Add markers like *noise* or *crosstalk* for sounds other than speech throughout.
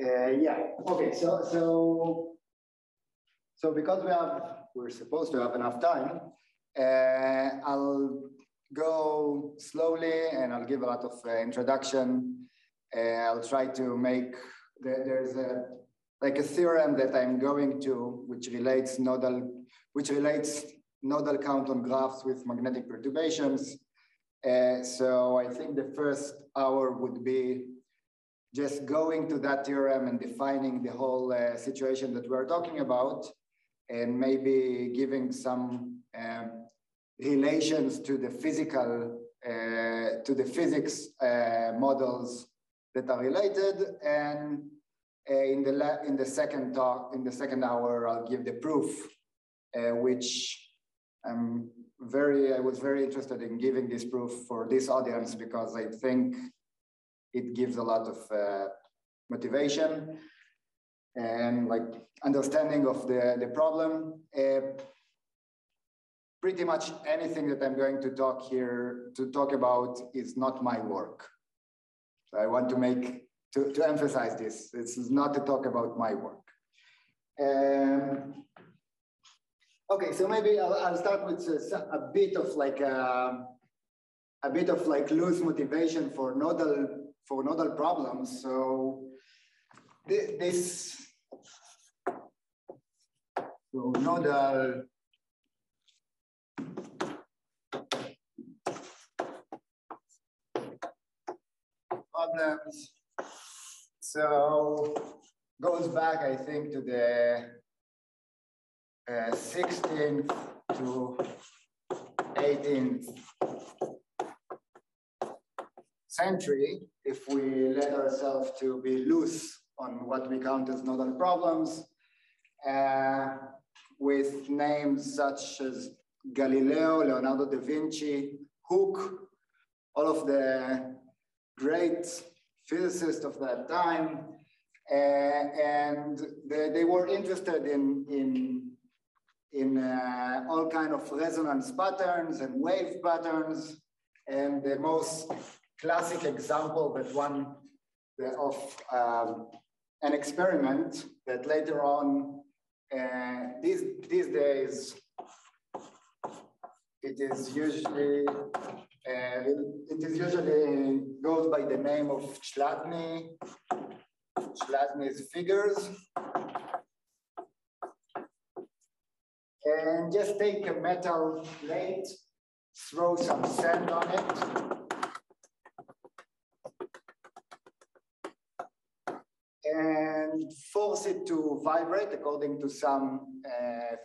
Uh, yeah. Okay. So so so because we have we're supposed to have enough time, uh, I'll go slowly and I'll give a lot of uh, introduction. Uh, I'll try to make the, there's a like a theorem that I'm going to, which relates nodal, which relates nodal count on graphs with magnetic perturbations. Uh, so I think the first hour would be just going to that theorem and defining the whole uh, situation that we're talking about, and maybe giving some um, relations to the physical, uh, to the physics uh, models that are related. And uh, in the in the second talk, in the second hour, I'll give the proof, uh, which I'm very, I was very interested in giving this proof for this audience because I think it gives a lot of uh, motivation and like understanding of the, the problem. Uh, pretty much anything that I'm going to talk here, to talk about is not my work. So I want to make, to, to emphasize this. This is not to talk about my work. Um, okay, so maybe I'll, I'll start with a, a, bit of like a, uh, a bit of like loose motivation for nodal for nodal problems. So this so nodal problems. So goes back, I think, to the uh, 16th to 18th century if we let ourselves to be loose on what we count as nodal problems uh, with names such as Galileo, Leonardo da Vinci, Hooke, all of the great physicists of that time. Uh, and they, they, were interested in, in, in uh, all kind of resonance patterns and wave patterns. And the most classic example that one of um, an experiment that later on, uh, these, these days, it is usually uh, it is usually goes by the name of Chladni, Chladni's figures. And just take a metal plate, throw some sand on it, and force it to vibrate according to some uh.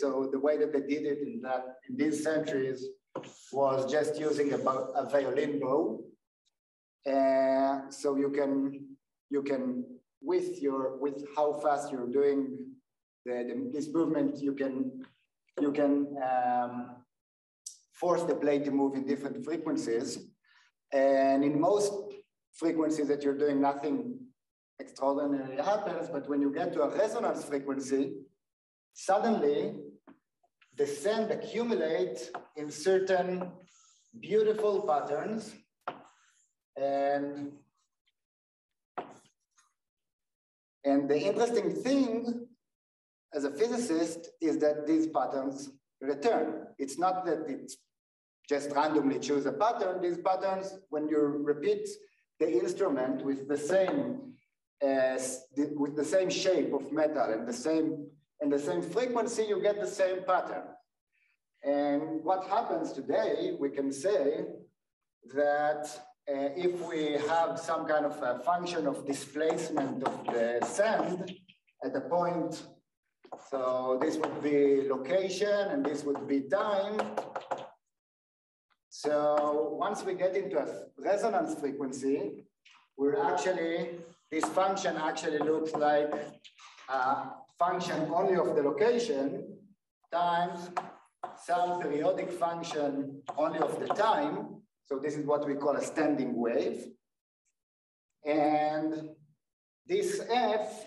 So the way that they did it in that in these centuries was just using a, a violin bow. Uh, so you can you can with your with how fast you're doing the, the this movement, you can you can um, force the plate to move in different frequencies. And in most frequencies that you're doing nothing extraordinary happens, but when you get to a resonance frequency, suddenly the sand accumulates in certain beautiful patterns and and the interesting thing as a physicist is that these patterns return. It's not that it's just randomly choose a pattern. These patterns, when you repeat the instrument with the same as the, with the same shape of metal and the same and the same frequency, you get the same pattern. And what happens today, we can say that uh, if we have some kind of a function of displacement of the sand at a point, so this would be location and this would be time. So once we get into a resonance frequency, we're actually this function actually looks like a function only of the location times some periodic function only of the time. So this is what we call a standing wave. And this f,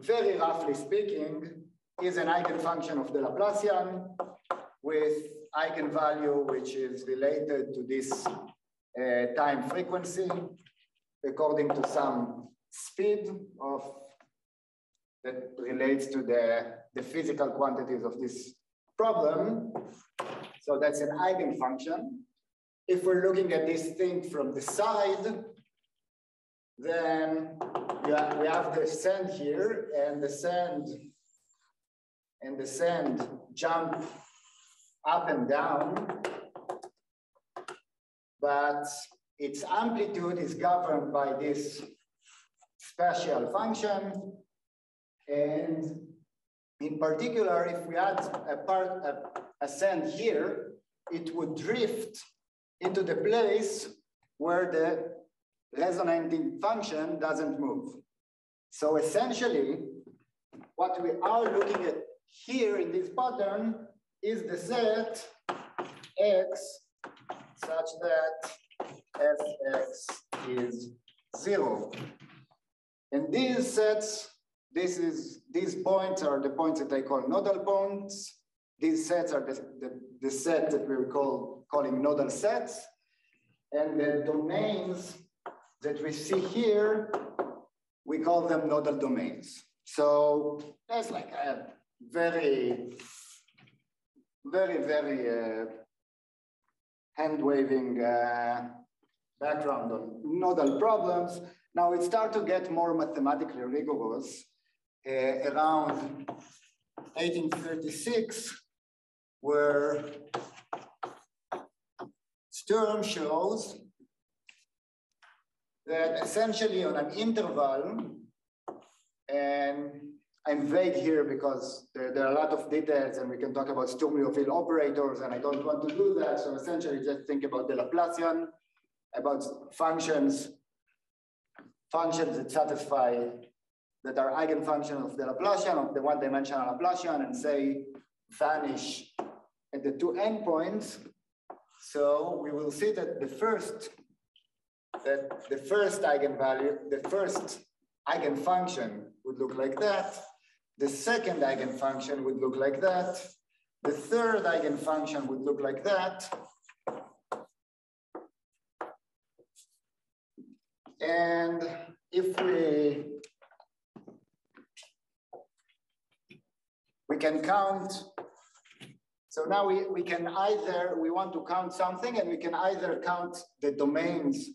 very roughly speaking, is an eigenfunction of the Laplacian with eigenvalue which is related to this uh, time frequency according to some speed of that relates to the, the physical quantities of this problem. So that's an eigenfunction. If we're looking at this thing from the side, then have, we have the sand here and the sand and the sand jump up and down, but its amplitude is governed by this special function. And in particular, if we add a part, a, a sand here, it would drift into the place where the resonating function doesn't move. So essentially, what we are looking at here in this pattern is the set x such that fx is zero. And these sets, this is, these points are the points that I call nodal points. These sets are the, the, the set that we call calling nodal sets. And the domains that we see here, we call them nodal domains. So that's like a very, very, very uh, hand-waving uh, background on nodal problems. Now it started to get more mathematically rigorous uh, around 1836, where Sturm shows that essentially on an interval, and I'm vague here because there, there, are a lot of details and we can talk about Sturm-Liouville operators and I don't want to do that. So essentially just think about the Laplacian, about functions, functions that satisfy, that are eigenfunctions of the Laplacian, of the one-dimensional Laplacian and say vanish at the two endpoints. So we will see that the first that the first eigenvalue, the first eigenfunction would look like that. The second eigenfunction would look like that. The third eigenfunction would look like that. And if we, we can count so now we, we can either, we want to count something and we can either count the domains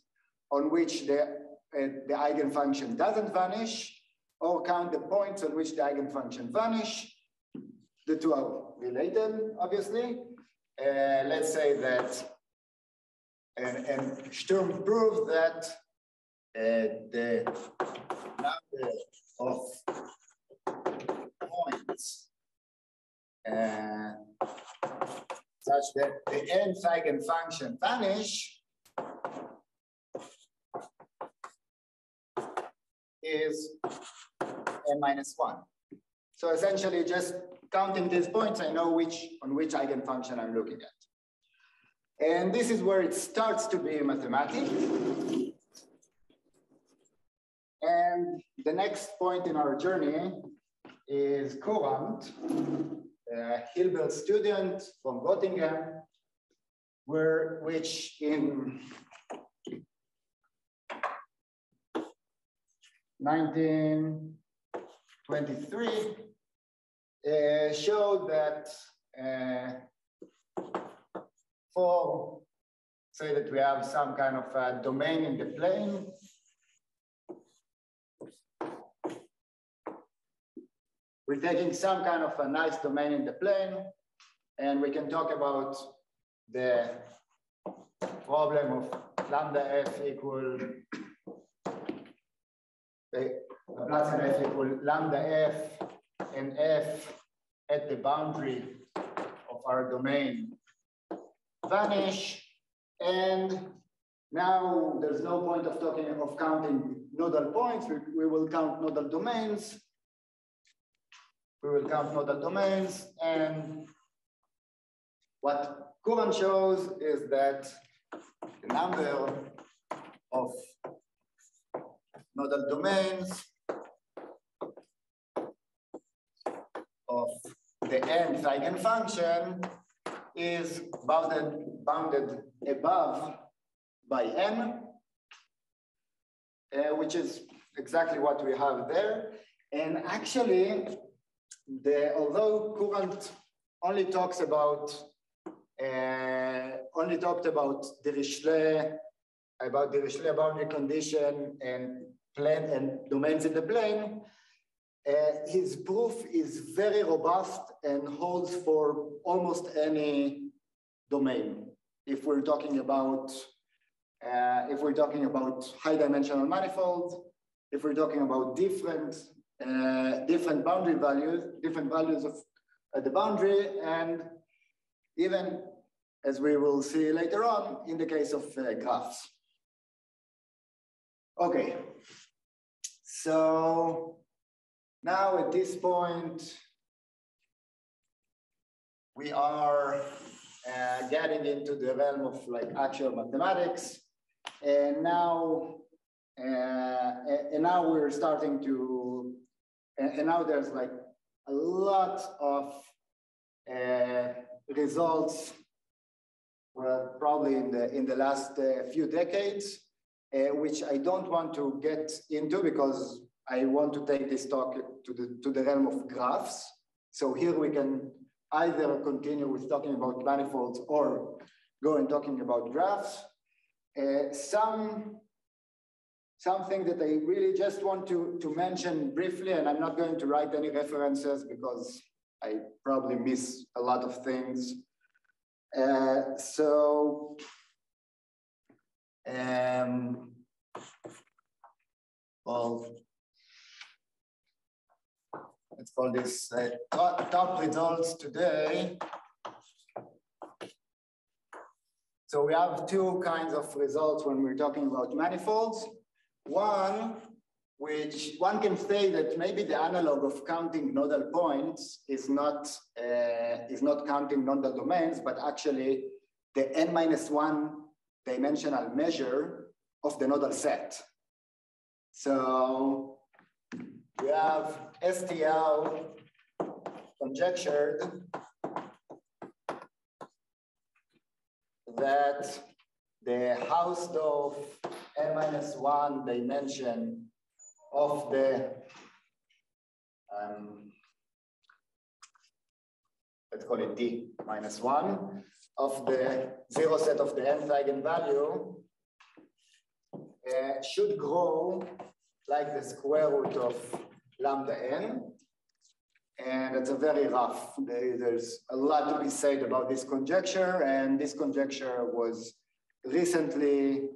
on which the, uh, the eigenfunction doesn't vanish, or count the points on which the eigenfunction vanish. The two are related, obviously. Uh, let's say that, and, and Sturm proved that the number of points uh, such that the nth eigenfunction vanish is n minus one. So essentially just counting these points, I know which on which eigenfunction I'm looking at. And this is where it starts to be mathematic. And the next point in our journey is Courant, a Hilbert student from Göttingen, where, which in 1923 uh, showed that uh, for, say that we have some kind of a domain in the plane, we're taking some kind of a nice domain in the plane, and we can talk about the problem of lambda f equal the Laplacian f equal lambda f and f at the boundary of our domain vanish. And now there's no point of talking of counting nodal points. We, we will count nodal domains. We will count nodal domains. And what Courant shows is that the number of nodal domains of the nth eigenfunction is bounded, bounded above by n, uh, which is exactly what we have there. And actually, the, although Courant only talks about uh, only talked about Dirichlet, about Dirichlet boundary condition and plane and domains in the plane, uh, his proof is very robust and holds for almost any domain. If we're talking about uh, if we're talking about high dimensional manifolds, if we're talking about different uh, different boundary values, different values of uh, the boundary, and even as we will see later on in the case of uh, graphs. Okay, so now at this point, we are uh, getting into the realm of like actual mathematics. And now, uh, and now we're starting to, and now there's like a lot of uh, results, well, probably in the in the last uh, few decades, uh, which I don't want to get into because I want to take this talk to the to the realm of graphs. So here we can either continue with talking about manifolds or go and talking about graphs. Uh, some something that I really just want to, to mention briefly, and I'm not going to write any references because I probably miss a lot of things. Uh, so, um, well, let's call this uh, top, top results today. So we have two kinds of results when we're talking about manifolds. One, which one can say that maybe the analog of counting nodal points is not, uh, is not counting nodal domains, but actually the n minus one dimensional measure of the nodal set. So we have S.T. Yau conjectured that the Hausdorff n minus one dimension of the um, let's call it d minus one of the zero set of the nth eigenvalue uh, should grow like the square root of lambda n. And it's a very rough, there's a lot to be said about this conjecture. And this conjecture was recently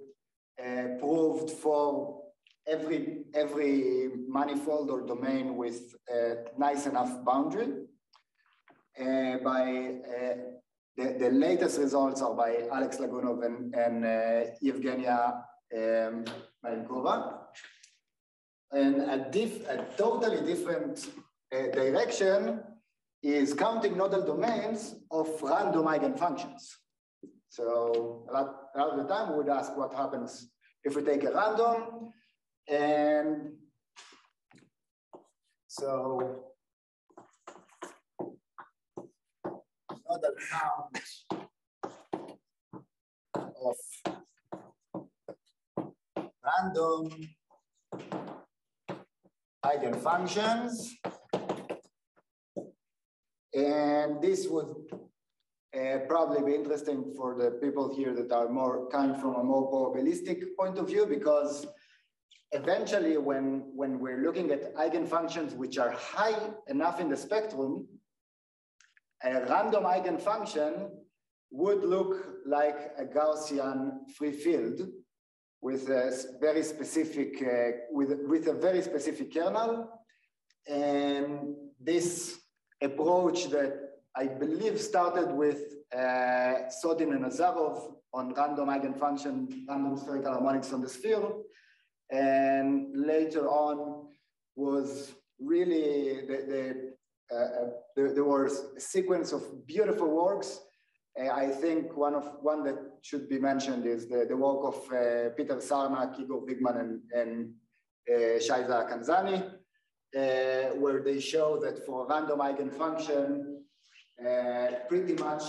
uh, proved for every, every manifold or domain with a nice enough boundary. Uh, by uh, the, the latest results are by Alex Logunov and, and uh, Evgenia um, and a, diff, a totally different uh, direction is counting nodal domains of random eigenfunctions. So a lot, a lot of the time we would ask what happens if we take a random and so nodal count of random eigenfunctions. And this would uh, probably be interesting for the people here that are more coming from a more probabilistic point of view, because eventually when, when we're looking at eigenfunctions which are high enough in the spectrum, a random eigenfunction would look like a Gaussian free field with a very specific, uh, with, with a very specific kernel. And this approach that I believe started with uh, Sodin and Nazarov on random eigenfunction, random spherical harmonics on the sphere. And later on was really, the, the, uh, uh there, there was a sequence of beautiful works uh, I think one of one that should be mentioned is the, the work of uh, Peter Sarnak, Igor Wigman, and, and uh, Yaiza Canzani, where they show that for a random eigenfunction, pretty much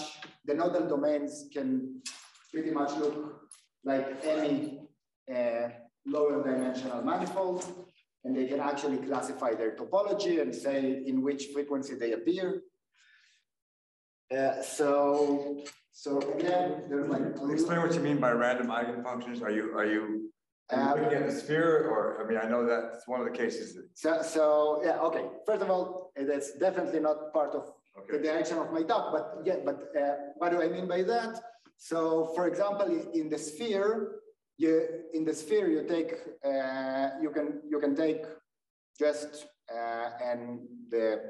the nodal domains can pretty much look like any uh, lower dimensional manifold. and they can actually classify their topology and say in which frequency they appear. Uh, so, so again, there's like. Explain what you mean by random eigenfunctions. Are you, are you um, looking at the sphere or, I mean, I know that's one of the cases. That... So, so yeah, okay. First of all, that's definitely not part of okay. the direction of my talk, but yeah, but uh, what do I mean by that? So for example, in the sphere, you, in the sphere, you take, uh, you can, you can take just, uh, and the,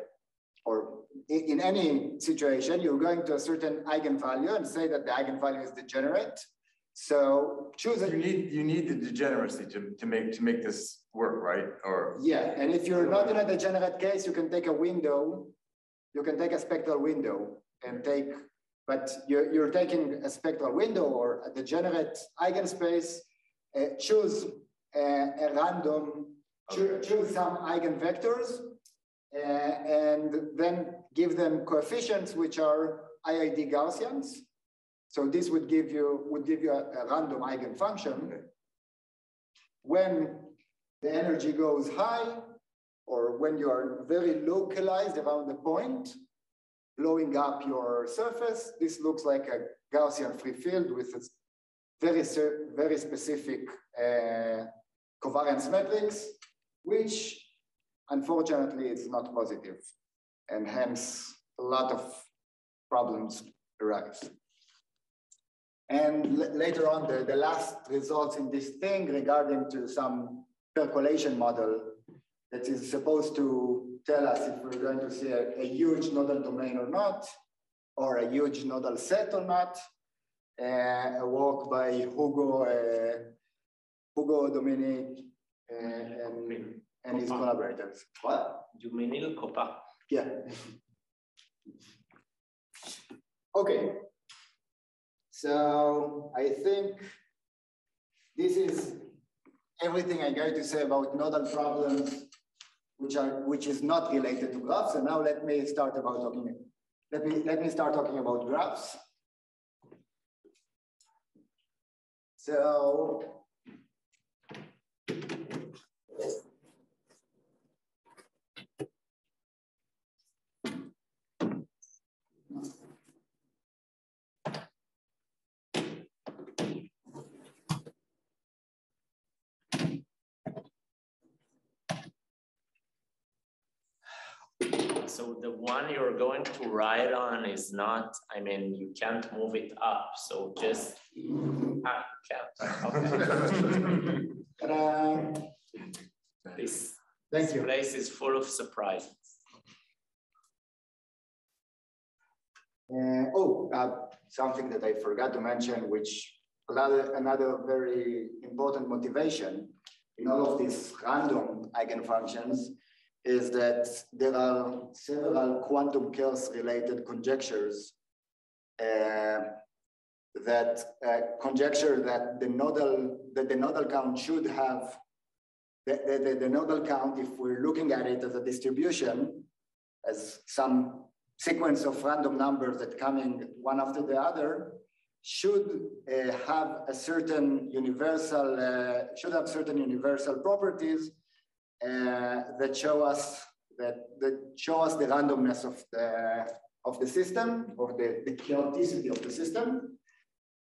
or in any situation, you're going to a certain eigenvalue and say that the eigenvalue is degenerate. So choose it. You need you need the degeneracy to, to make to make this work, right? Or yeah, and if you're not in a degenerate case, you can take a window, you can take a spectral window and take, but you're you're taking a spectral window or a degenerate eigenspace. Uh, choose a, a random, okay. choose some eigenvectors, uh, and then give them coefficients which are IID Gaussians so this would give you, would give you a, a random eigenfunction. When the energy goes high, or when you are very localized around the point, blowing up your surface, this looks like a Gaussian free field with a very, very specific uh, covariance matrix, which unfortunately is not positive, and hence a lot of problems arise. And later on, the, the last results in this thing regarding to some percolation model that is supposed to tell us if we're going to see a, a huge nodal domain or not, or a huge nodal set or not. Uh, a work by Hugo, uh, Hugo Duminil, uh, and, and his collaborators. What? Duminil-Copin. Yeah. okay. So I think this is everything I'm going to say about nodal problems, which are which is not related to graphs. And now let me start about talking. Let me let me start talking about graphs. So so the one you're going to ride on is not, I mean, you can't move it up. So just, *laughs* ah, can't. *laughs* Okay. this, Thank this you. place is full of surprises. Uh, oh, uh, something that I forgot to mention, which another, another very important motivation in all of these random eigenfunctions is that there are several quantum chaos related conjectures uh, that uh, conjecture that the nodal that the nodal count should have the, the, the, nodal count if we're looking at it as a distribution as some sequence of random numbers that coming one after the other should uh, have a certain universal uh, should have certain universal properties that show us that, that show us the randomness of the of the system or the, the chaoticity of the system.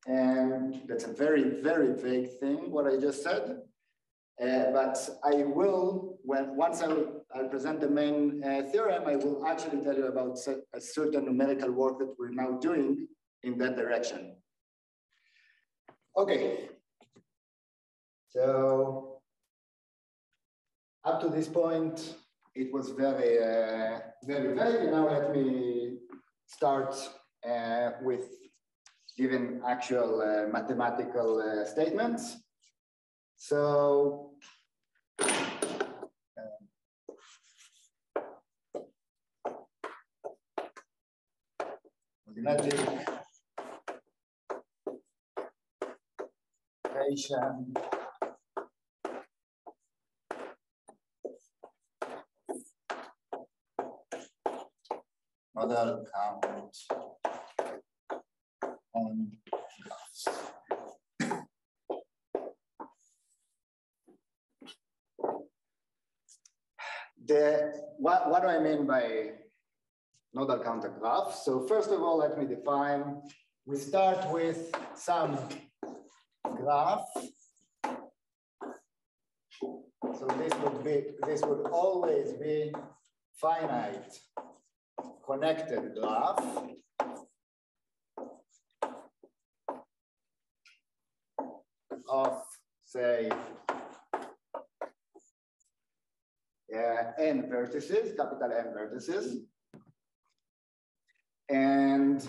And that's a very, very vague thing, what I just said. Uh, but I will, when once I will, I'll present the main uh, theorem, I will actually tell you about a certain numerical work that we're now doing in that direction. Okay. So up to this point, it was very, uh, very vague. Now let me start uh, with giving actual uh, mathematical uh, statements. So, magic patient other count on the, what, what do I mean by nodal counter graph? So first of all, let me define, we start with some graph. So this would be, this would always be finite connected graph. of say n vertices, capital N vertices. And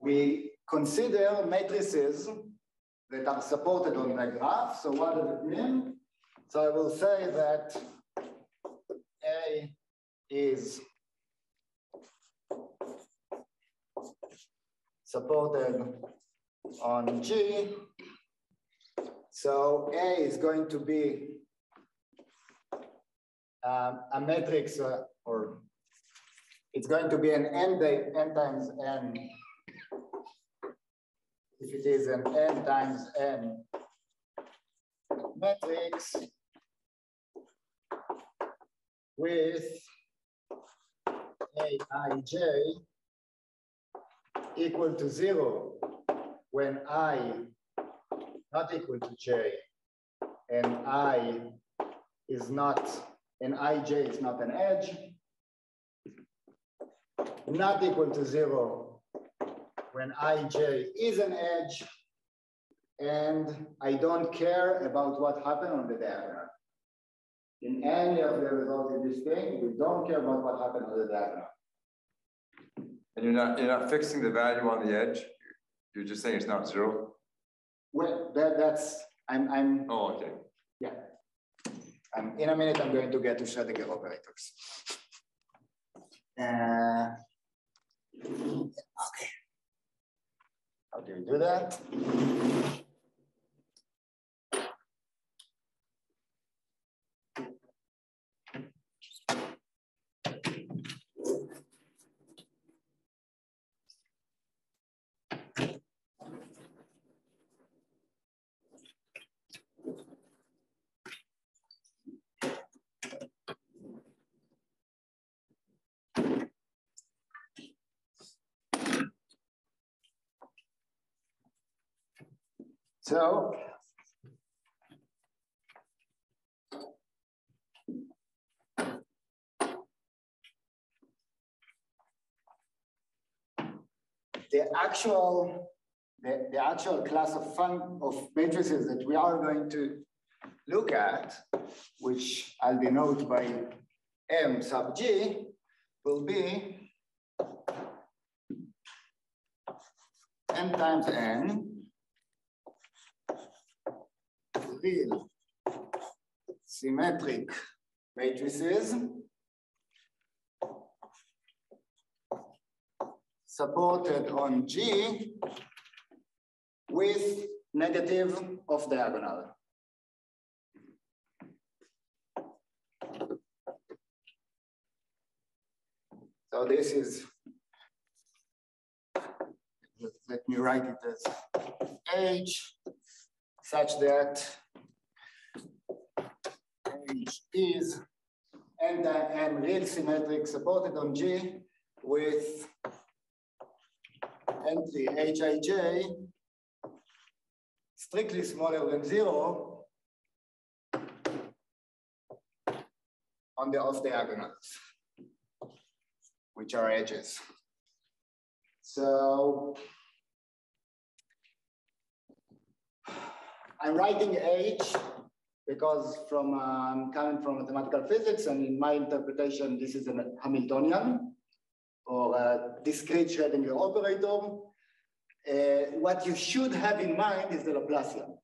we consider matrices that are supported on the graph. So what does it mean? So I will say that A is supported on G. So A is going to be um, a matrix uh, or it's going to be an n, n times n. If it is an n times n matrix with aij equal to zero when i not equal to j and i is not an ij is not an edge, not equal to zero when ij is an edge, and I don't care about what happened on the diagonal. In any of the results in this thing, we don't care about what happened on the diagonal. And you're not you're not fixing the value on the edge. You're just saying it's not zero. Well, that, that's I'm I'm. Oh, okay. Yeah. In a minute, I'm going to get to Schrodinger operators. Uh, okay. How do you do that? So the actual the, the actual class of fun of matrices that we are going to look at, which I'll denote by M sub G, will be n times n symmetric matrices supported on G with negative off diagonal. So this is, let me write it as H such that Is and and real symmetric supported on G with entry Hij strictly smaller than zero on the off diagonals, which are edges. So I'm writing H because from um, coming from mathematical physics, and in my interpretation, this is a Hamiltonian or a discrete Schrodinger operator. Uh, what you should have in mind is the Laplacian.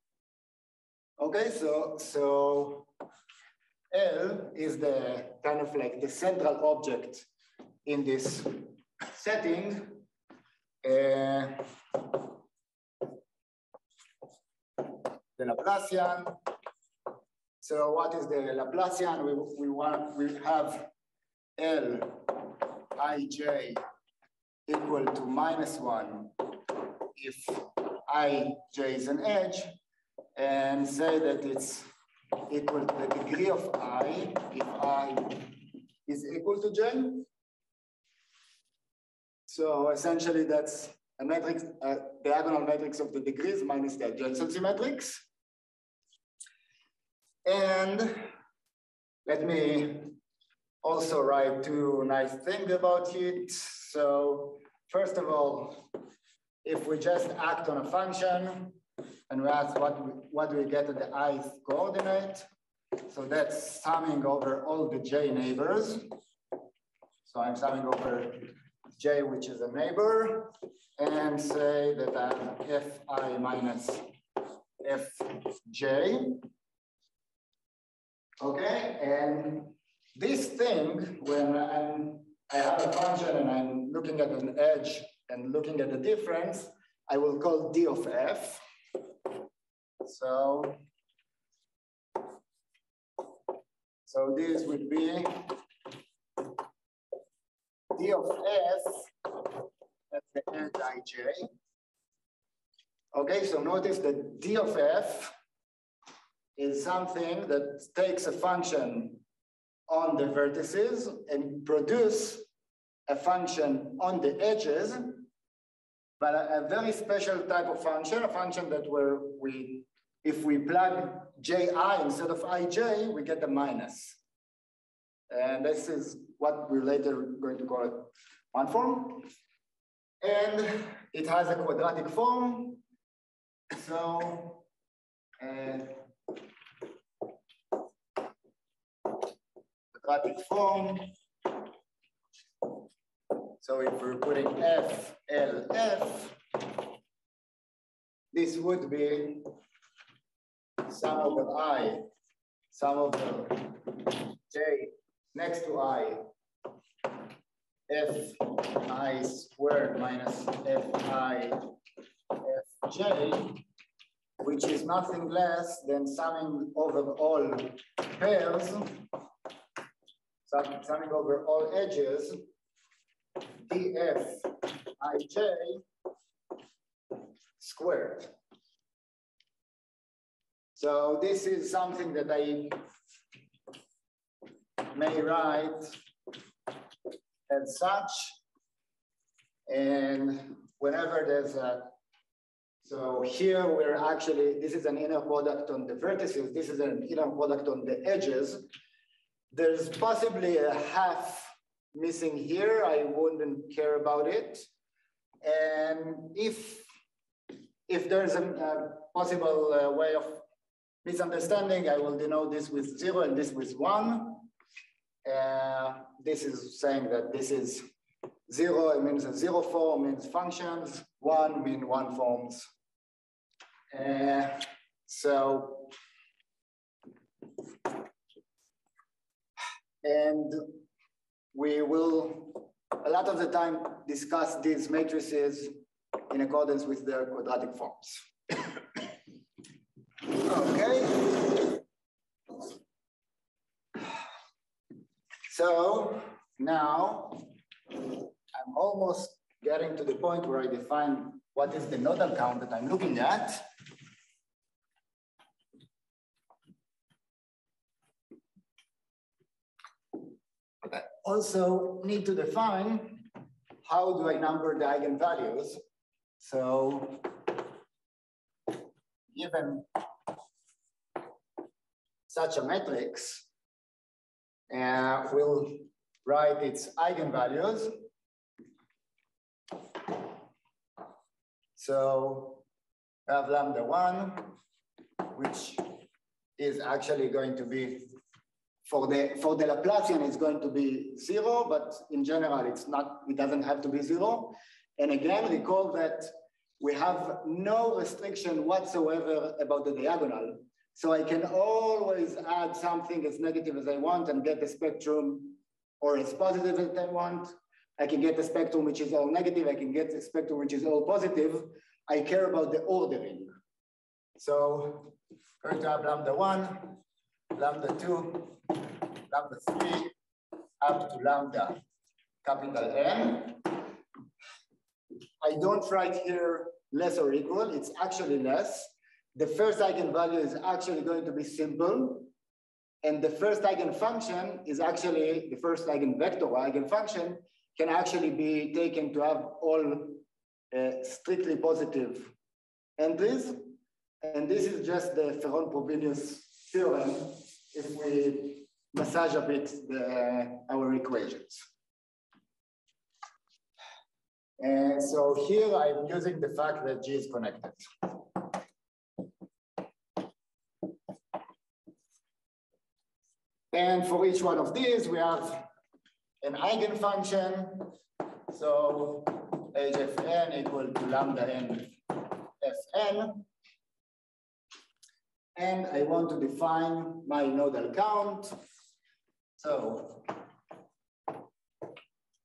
Okay, so so L is the kind of like the central object in this setting. Uh, the Laplacian so what is the Laplacian? We, we want, we have L ij equal to minus one if ij is an edge and say that it's equal to the degree of i if i is equal to j. So essentially that's a matrix, a diagonal matrix of the degrees minus the adjacency matrix. And let me also write two nice things about it. So first of all, if we just act on a function and we ask what, we, what do we get at the ith coordinate, so that's summing over all the j neighbors. So I'm summing over j, which is a neighbor, and say that I have fi minus fj. Okay, and this thing, when I'm, I have a function and I'm looking at an edge and looking at the difference, I will call d of f. So, so this would be d of f at the edge ij. Okay, so notice that d of f is something that takes a function on the vertices and produce a function on the edges, but a, a, very special type of function, a function that where we, if we plug ji instead of ij, we get a minus. And this is what we're later going to call it one form. And it has a quadratic form. So, uh, quadratic form. So if we're putting F, L, F, this would be sum over I, sum over J next to I, F I squared minus F I F J, which is nothing less than summing over all pairs summing over all edges, df ij squared. So this is something that I may write as such. And whenever there's a, so here we're actually, this is an inner product on the vertices, this is an inner product on the edges. There's possibly a half missing here. I wouldn't care about it. And if, if there's a, a possible uh, way of misunderstanding, I will denote this with zero and this with one. Uh, this is saying that this is zero, it means a zero form means functions, one mean one forms. Uh, so And we will, a lot of the time, discuss these matrices in accordance with their quadratic forms. okay. So now I'm almost getting to the point where I define what is the nodal count that I'm looking at. Also need to define how do I number the eigenvalues. So given such a matrix, uh, we'll write its eigenvalues. So we have lambda one, which is actually going to be for the, for the Laplacian, it's going to be zero, but in general, it's not, it doesn't have to be zero. And again, recall that we have no restriction whatsoever about the diagonal. So I can always add something as negative as I want and get the spectrum or as positive as I want. I can get a spectrum which is all negative. I can get a spectrum which is all positive. I care about the ordering. So have lambda one, lambda two, lambda 3 up to lambda capital N. I don't write here less or equal, it's actually less. the first eigenvalue is actually going to be simple. And the first eigenfunction is actually, the first eigenvector or eigenfunction can actually be taken to have all uh, strictly positive entries. And this is just the Perron-Frobenius theorem if we massage a bit the, our equations. And so here I'm using the fact that G is connected. And for each one of these, we have an eigenfunction. So HFN equal to lambda n Fn. And I want to define my nodal count. So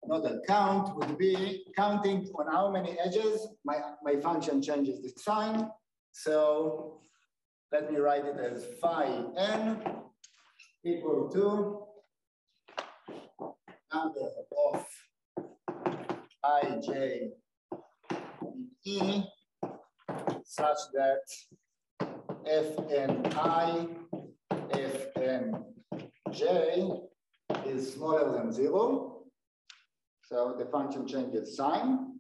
nodal count would be counting on how many edges my, my function changes the sign. So let me write it as phi n equal to number of ij e such that fni fnj is smaller than zero. So the function changes sign.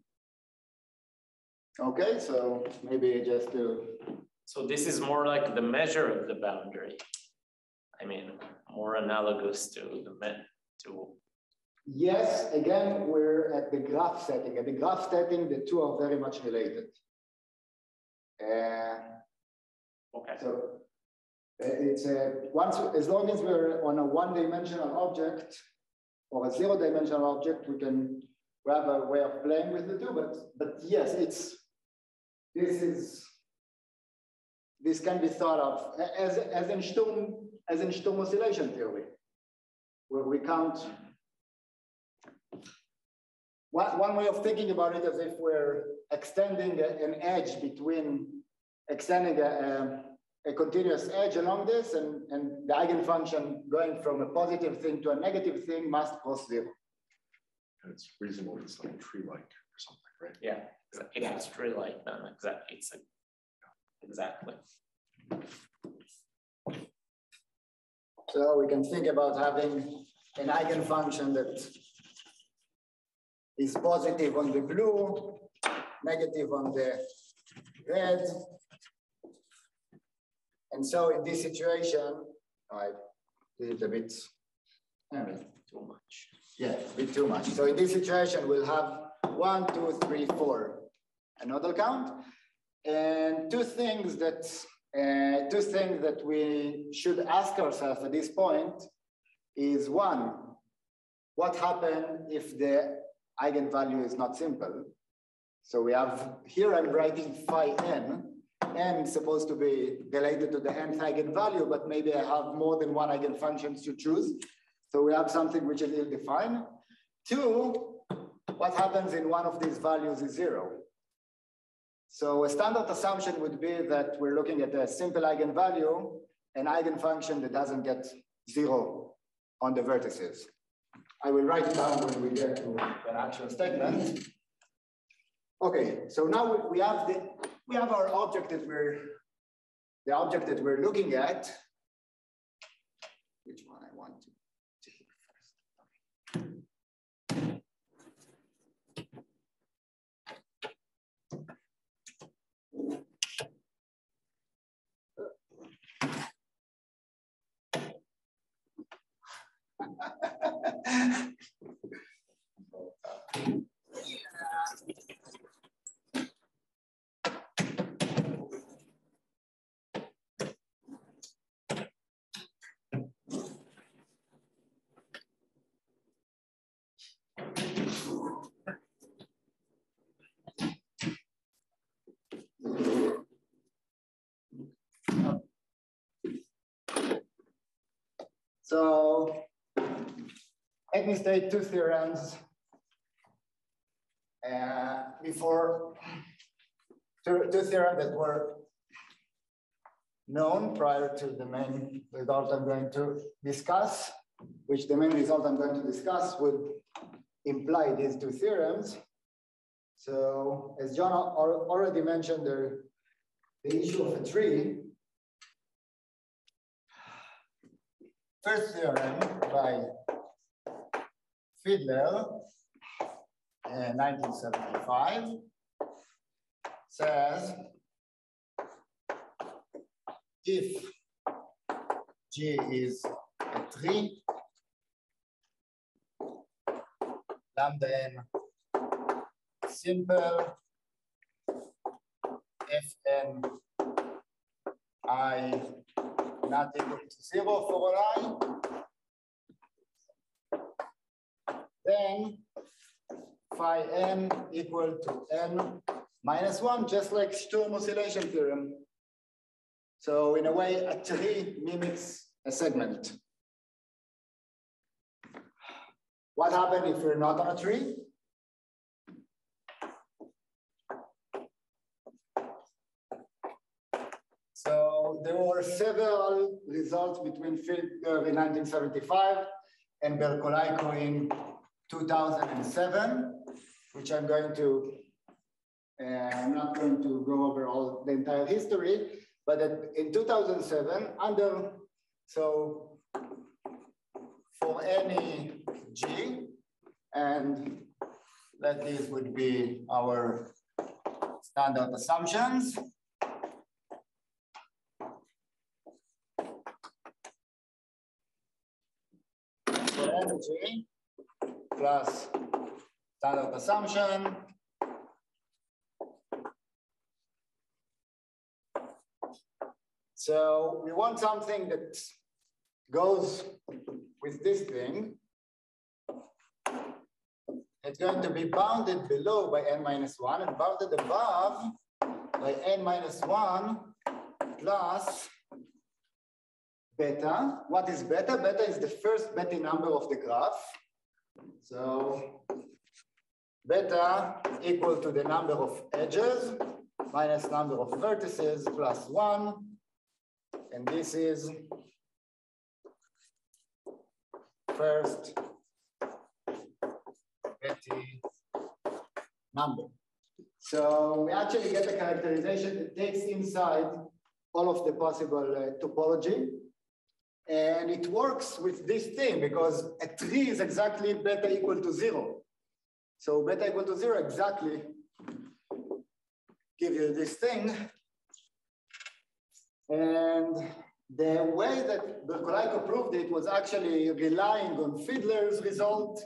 Okay, so maybe just to. So this is more like the measure of the boundary. I mean, more analogous to the met to. Yes, again, we're at the graph setting. At the graph setting, the two are very much related. Uh, okay. So uh, it's a once as long as we're on a one-dimensional object or a zero-dimensional object, we can have a way of playing with the two. But but yes, it's this is this can be thought of as as in Sturm as in Sturm oscillation theory, where we count. One, one way of thinking about it is if we're extending an edge between, extending a, a, a, continuous edge along this and, and the eigenfunction going from a positive thing to a negative thing must cross zero. And it's reasonable, it's like tree-like or something, right? Yeah, if yeah. it's tree-like, then exactly, it's a, exactly. So we can think about having an eigenfunction that is positive on the blue, negative on the red. And so in this situation, I did it a bit, too much. Yeah, a bit too much. So in this situation, we'll have one, two, three, four, a nodal count. And two things that uh, two things that we should ask ourselves at this point is one, what happens if the eigenvalue is not simple? So we have, here I'm writing phi n, n supposed to be related to the nth eigenvalue, but maybe I have more than one eigenfunctions to choose. So we have something which is ill-defined. Two, what happens in one of these values is zero. So a standard assumption would be that we're looking at a simple eigenvalue, an eigenfunction that doesn't get zero on the vertices. I will write it down when we get to an actual statement. Okay, so now we have the we have our object that we're the object that we're looking at. Which one I want to *laughs* So let me state two theorems uh, before, two, two theorems that were known prior to the main result I'm going to discuss, which the main result I'm going to discuss would imply these two theorems. So as John already mentioned, there, the issue of a tree, first theorem by Fiedler, in eh, 1975, says if G is a tree, lambda n simple fn i not equal to zero for all i, then phi n equal to n minus one, just like Sturm oscillation theorem. So in a way, a tree mimics a segment. What happens if we're not on a tree? So there were several results between Fiedler in 1975 and Berkolaiko in 2007, which I'm going to, uh, I'm not going to go over all the entire history, but in 2007, under, so for any G, and that these would be our standard assumptions. For plus standard assumption So we want something that goes with this thing. It's going to be bounded below by n minus one and bounded above by n minus one plus beta. What is beta? Beta is the first Betti number of the graph. So beta equal to the number of edges minus number of vertices plus one and this is first Betti number. So we actually get a characterization that takes inside all of the possible uh, topology. And it works with this thing because a tree is exactly beta equal to zero. So beta equal to zero exactly give you this thing. And the way that Berkolaiko proved it was actually relying on Fiedler's result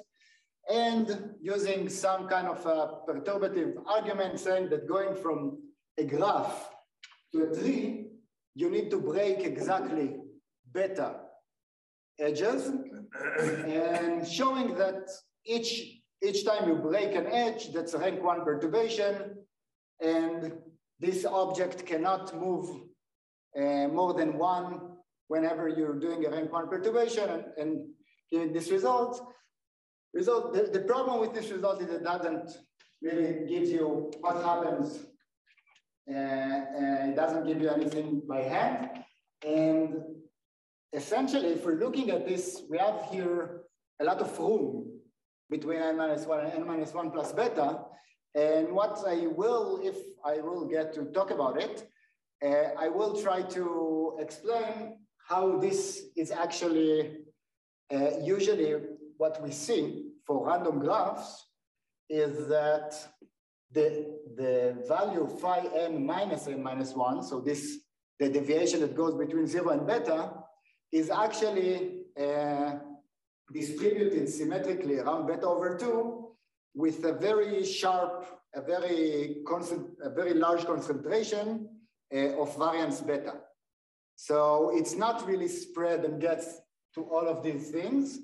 and using some kind of a perturbative argument saying that going from a graph to a tree, you need to break exactly beta edges and showing that each, each time you break an edge, that's a rank one perturbation and this object cannot move uh, more than one whenever you're doing a rank one perturbation and, and giving this result. Result, the, the problem with this result is it doesn't really give you what happens. Uh, uh, it doesn't give you anything by hand. And essentially, if we're looking at this, we have here a lot of room between n minus one and n minus one plus beta. And what I will, if I will get to talk about it, uh, I will try to explain how this is actually uh, usually what we see for random graphs is that the, the value phi n minus n minus one, so this, the deviation that goes between zero and beta is actually uh, distributed symmetrically around beta over two with a very sharp, a very, a very large concentration uh, of variance beta. So it's not really spread and gets to all of these things,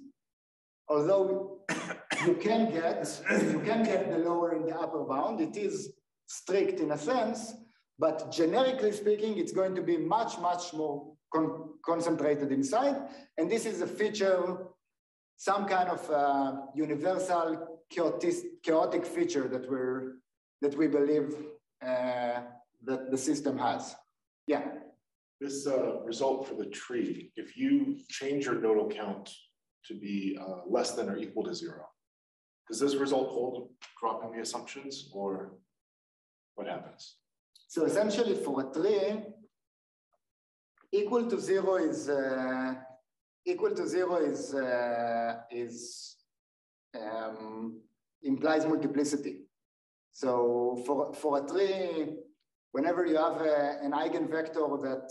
although *coughs* you can get, *coughs* you can get the lower and the upper bound. It is strict in a sense, but generically speaking, it's going to be much, much more con concentrated inside. And this is a feature, some kind of uh, universal chaotic, chaotic feature that we're, that we believe uh, that the system has. Yeah. This uh, result for the tree, if you change your nodal count to be uh, less than or equal to zero, does this result hold dropping the assumptions or what happens? so essentially for a tree, equal to zero is uh, equal to zero is uh, is um, implies multiplicity. So for for a tree, whenever you have a, an eigenvector that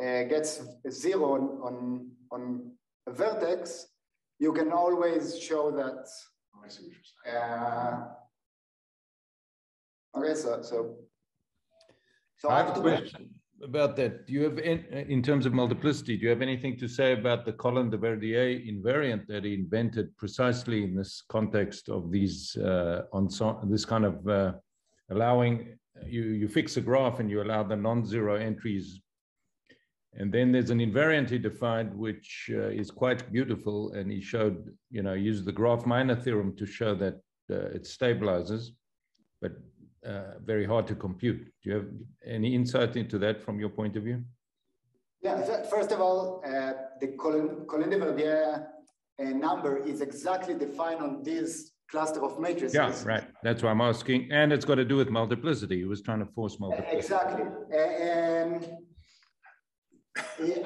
uh, gets zero on, on on a vertex, you can always show that. I see what you're saying. Uh, okay, so so. So I I have have a question about that. Do you have, in, in terms of multiplicity, do you have anything to say about the Colin de Verdiere invariant that he invented precisely in this context of these, uh, on this kind of uh, allowing, you, you fix a graph and you allow the non-zero entries. And then there's an invariant he defined, which uh, is quite beautiful. And he showed, you know, used the graph minor theorem to show that uh, it stabilizes. But uh, very hard to compute. Do you have any insight into that from your point of view? Yeah, first of all, uh, the Colin, de Verdiere uh, number is exactly defined on this cluster of matrices. Yeah, right. That's why I'm asking. And it's got to do with multiplicity. He was trying to force multiplicity. Exactly. And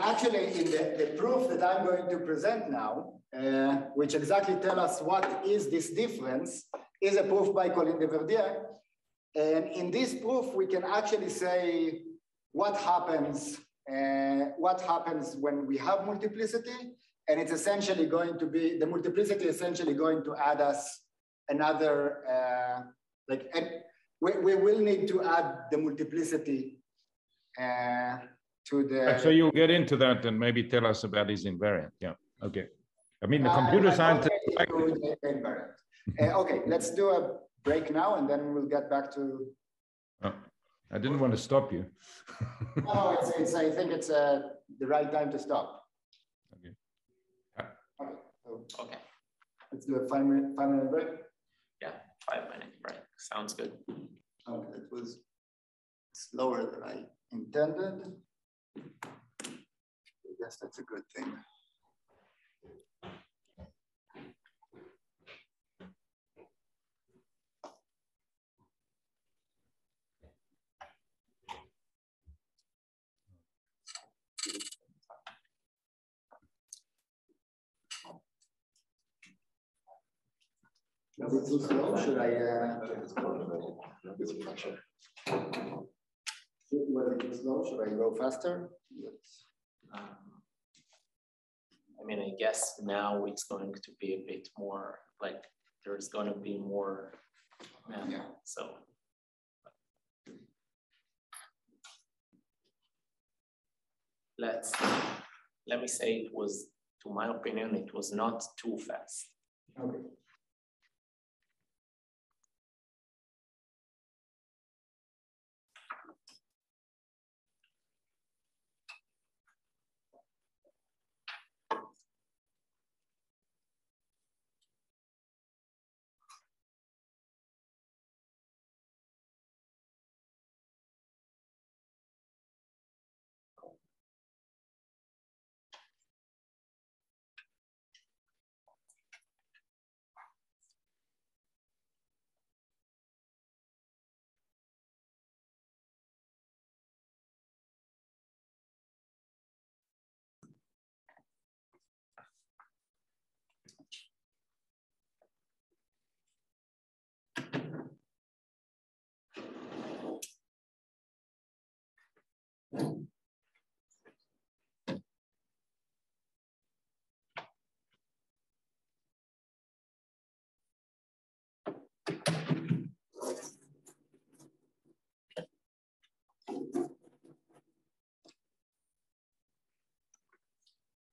actually, in the, the proof that I'm going to present now, uh, which exactly tell us what is this difference, is a proof by Colin de Verdiere. And in this proof, we can actually say what happens, uh, what happens when we have multiplicity. And it's essentially going to be, the multiplicity essentially going to add us another, uh, like, we, we will need to add the multiplicity uh, to the. So you'll get into that and maybe tell us about his invariant. Yeah, okay. I mean, the computer Uh, scientist. okay, to invariant. *laughs* Uh, okay, let's do a break now and then we'll get back to. Oh, I didn't want to stop you. *laughs* No, it's, it's, I think it's uh, the right time to stop. Okay. Okay, so Okay, let's do a five minute, five minute break. five minute break, sounds good. Okay, it was slower than I intended. I guess that's a good thing. It too slow? Should I, uh, pressure. was it too slow? Should I go faster? Let's- Um, I mean, I guess now it's going to be a bit more, like, there's gonna be more. yeah, Yeah. So. Let's, let me say it was, to my opinion, it was not too fast. Okay.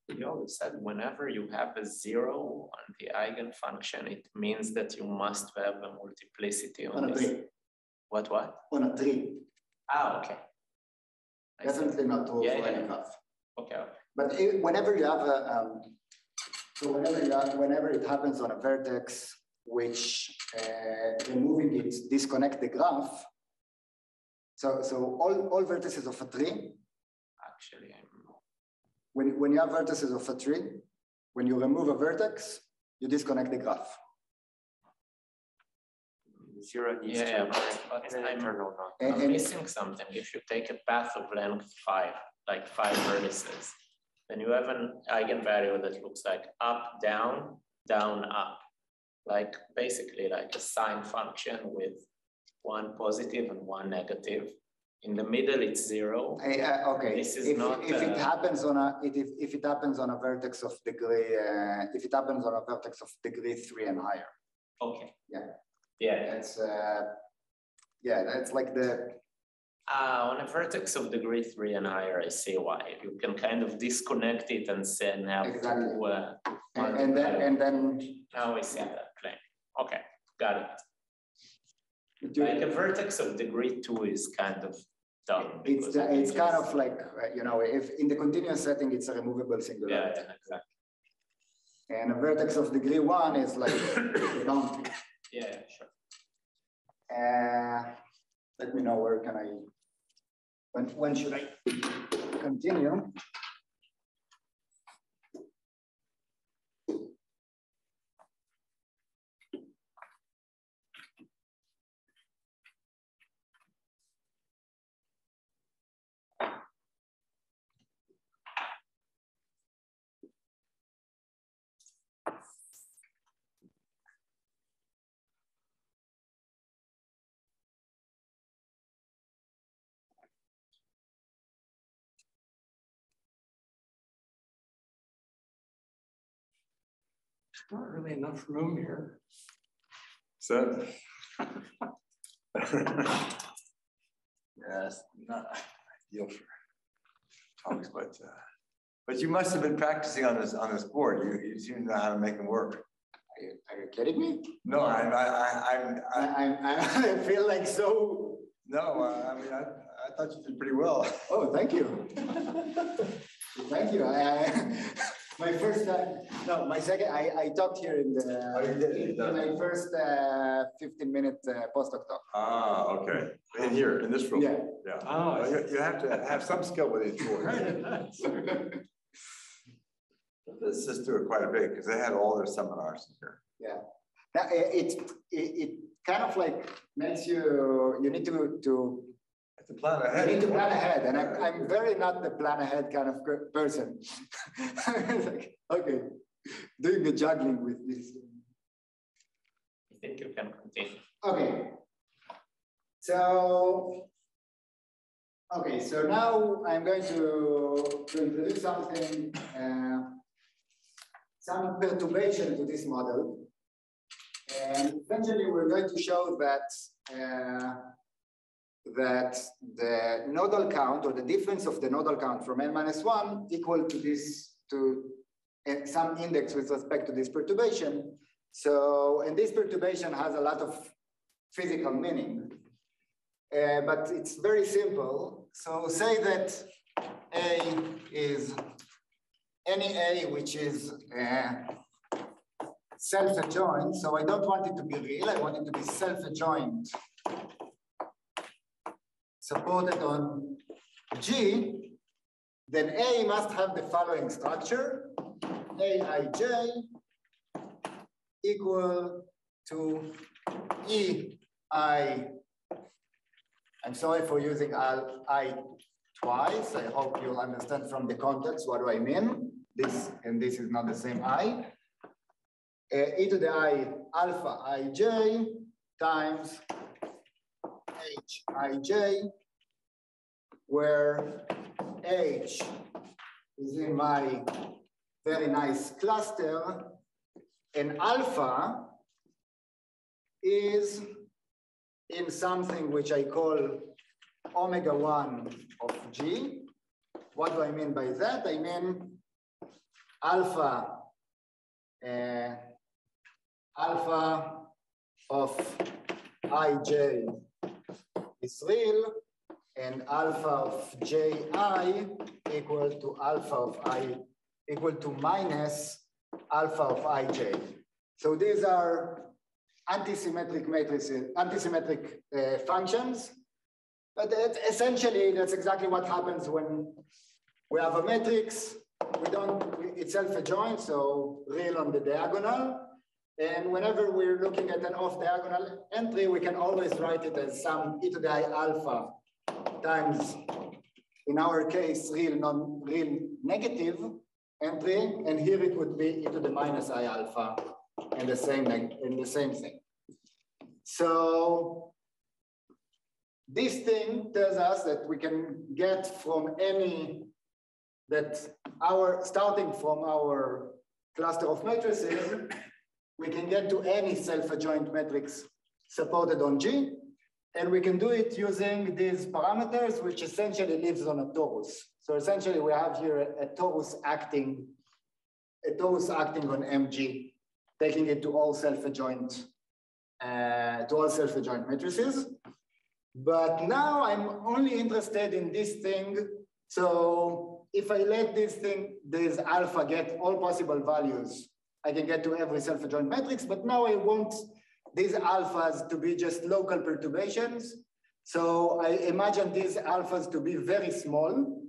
You always said whenever you have a zero on the eigenfunction, it means that you must have a multiplicity On on a this. tree, What, what? on a three. Ah, okay. I see. definitely not true Yeah, yeah. graph. Okay. But it- whenever you have a, um, so whenever you have, whenever it happens on a vertex, which Uh, removing it disconnect the graph. So, so all, all vertices of a tree, actually, I'm, when, when you have vertices of a tree, when you remove a vertex, you disconnect the graph. zero needs Yeah, to. yeah, but, but And then I'm, turn on. on. And- I'm and- missing something. If you take a path of length five, like five vertices, then you have an eigenvalue that looks like up, down, down, up. Like basically like a sine function with one positive and one negative. In the middle, it's zero. I, uh, okay, This is if, not, if it uh, happens on a, it- if, if it happens on a vertex of degree, uh, if it happens on a vertex of degree three and higher, Okay. Yeah. Yeah, that's, uh, yeah, that's like the, uh, on a vertex of degree three and higher, I see why. You can kind of disconnect it and say have Exactly. two, uh, and and then, and then. now I see that claim. Okay, got it. you- Like a vertex of degree two is kind of dumb. It's, the- it's kind of like, uh, you know, if in the continuous setting, it's a removable singularity. yeah, exactly. And a vertex of degree one is like *coughs* boundary. Yeah, yeah, sure. Uh, let me know where can I, when, when should I continue? Not really enough room here. So. *laughs* Yes, not ideal for talks, but, uh, but you must have been practicing on this, on this board. You, you seem to know how to make them work. Are you, are you kidding me? No, I, I, I, I'm, I, I, I'm- I *laughs* feel like so, no, uh, I mean, I, I thought you did pretty well. oh, thank you. *laughs* Thank you. I, I, my first time, no, my second, I, I talked here in the, Oh, you did, you in my first uh, fifteen minute uh, postdoc talk. Ah, okay. In here, in this room. Yeah. Yeah. Oh, I Well, You, you have to have some skill with these boards. This is doing quite a bit because they had all their seminars in here. Now, i- it, it, it kind of like makes you, you need to, to, It's a plan you ahead. need to plan ahead, and I'm, I'm very not the plan ahead kind of person. *laughs* It's like, Okay, doing the juggling with this. I think you can continue. Okay. So, okay, so now I'm going to, to introduce something, uh, some perturbation to this model. And essentially, we're going to show that uh, that the nodal count or the difference of the nodal count from n minus one equal to this to uh, some index with respect to this perturbation. So, and this perturbation has a lot of physical meaning, uh, but it's very simple. So say that A is any A which is uh, self-adjoint. So I don't want it to be real, I want it to be self-adjoint. Supported on G, then A must have the following structure. Aij equal to E I. I'm sorry for using I twice. I hope you'll understand from the context what do I mean. This and this is not the same I. Uh, e to the I alpha ij times h ij, where h is in my very nice cluster, and alpha is in something which I call omega one of G. What do I mean by that? I mean alpha, uh, alpha of ij is real and alpha of ji equal to alpha of i equal to minus alpha of ij. So these are antisymmetric matrices, antisymmetric uh, functions. But essentially, that's exactly what happens when we have a matrix. We don't, it's self-adjoint, so real on the diagonal. And whenever we're looking at an off diagonal entry, we can always write it as some e to the i alpha times, in our case, real non real negative entry, and here it would be e to the minus i alpha and the same and the same thing. So this thing tells us that we can get from any that our starting from our cluster of matrices, we can get to any self-adjoint matrix supported on G, and we can do it using these parameters, which essentially lives on a torus. So essentially we have here a, a torus acting, a torus acting on MG, taking it to all self-adjoint, uh, to all self-adjoint matrices. But now I'm only interested in this thing. So if I let this thing, this alpha get all possible values, I can get to every self-adjoint matrix, but now I want these alphas to be just local perturbations. So I imagine these alphas to be very small.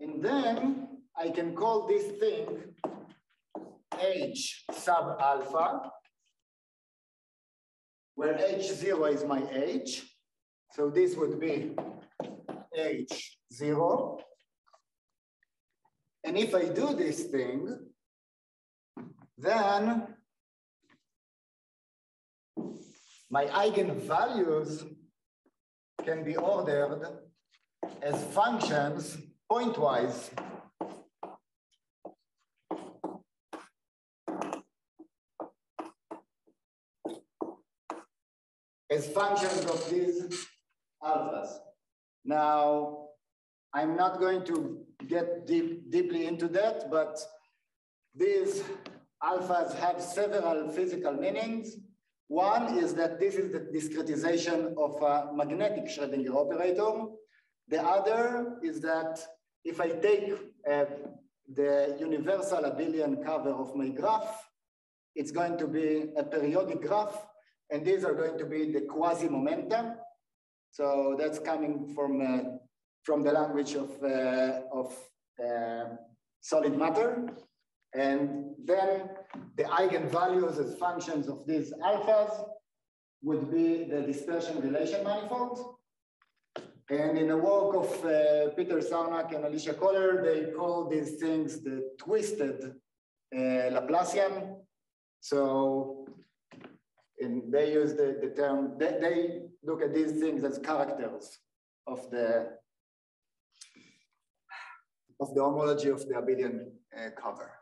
And then I can call this thing H sub alpha, where H0 is my H. So this would be H0. And if I do this thing, then my eigenvalues can be ordered as functions pointwise. As functions of these alphas. Now, I'm not going to get deep, deeply into that, but these alphas have several physical meanings. One is that this is the discretization of a magnetic Schrodinger operator. The other is that if I take uh, the universal abelian cover of my graph, it's going to be a periodic graph, and these are going to be the quasi-momenta. So that's coming from, uh, from the language of, uh, of uh, solid matter. And then the eigenvalues as functions of these alphas would be the dispersion relation manifold. And in the work of uh, Peter Sarnak and Alicia Kollár, they call these things the twisted uh, Laplacian. So they use the, the term, they, they look at these things as characters of the of the homology of the abelian uh, cover.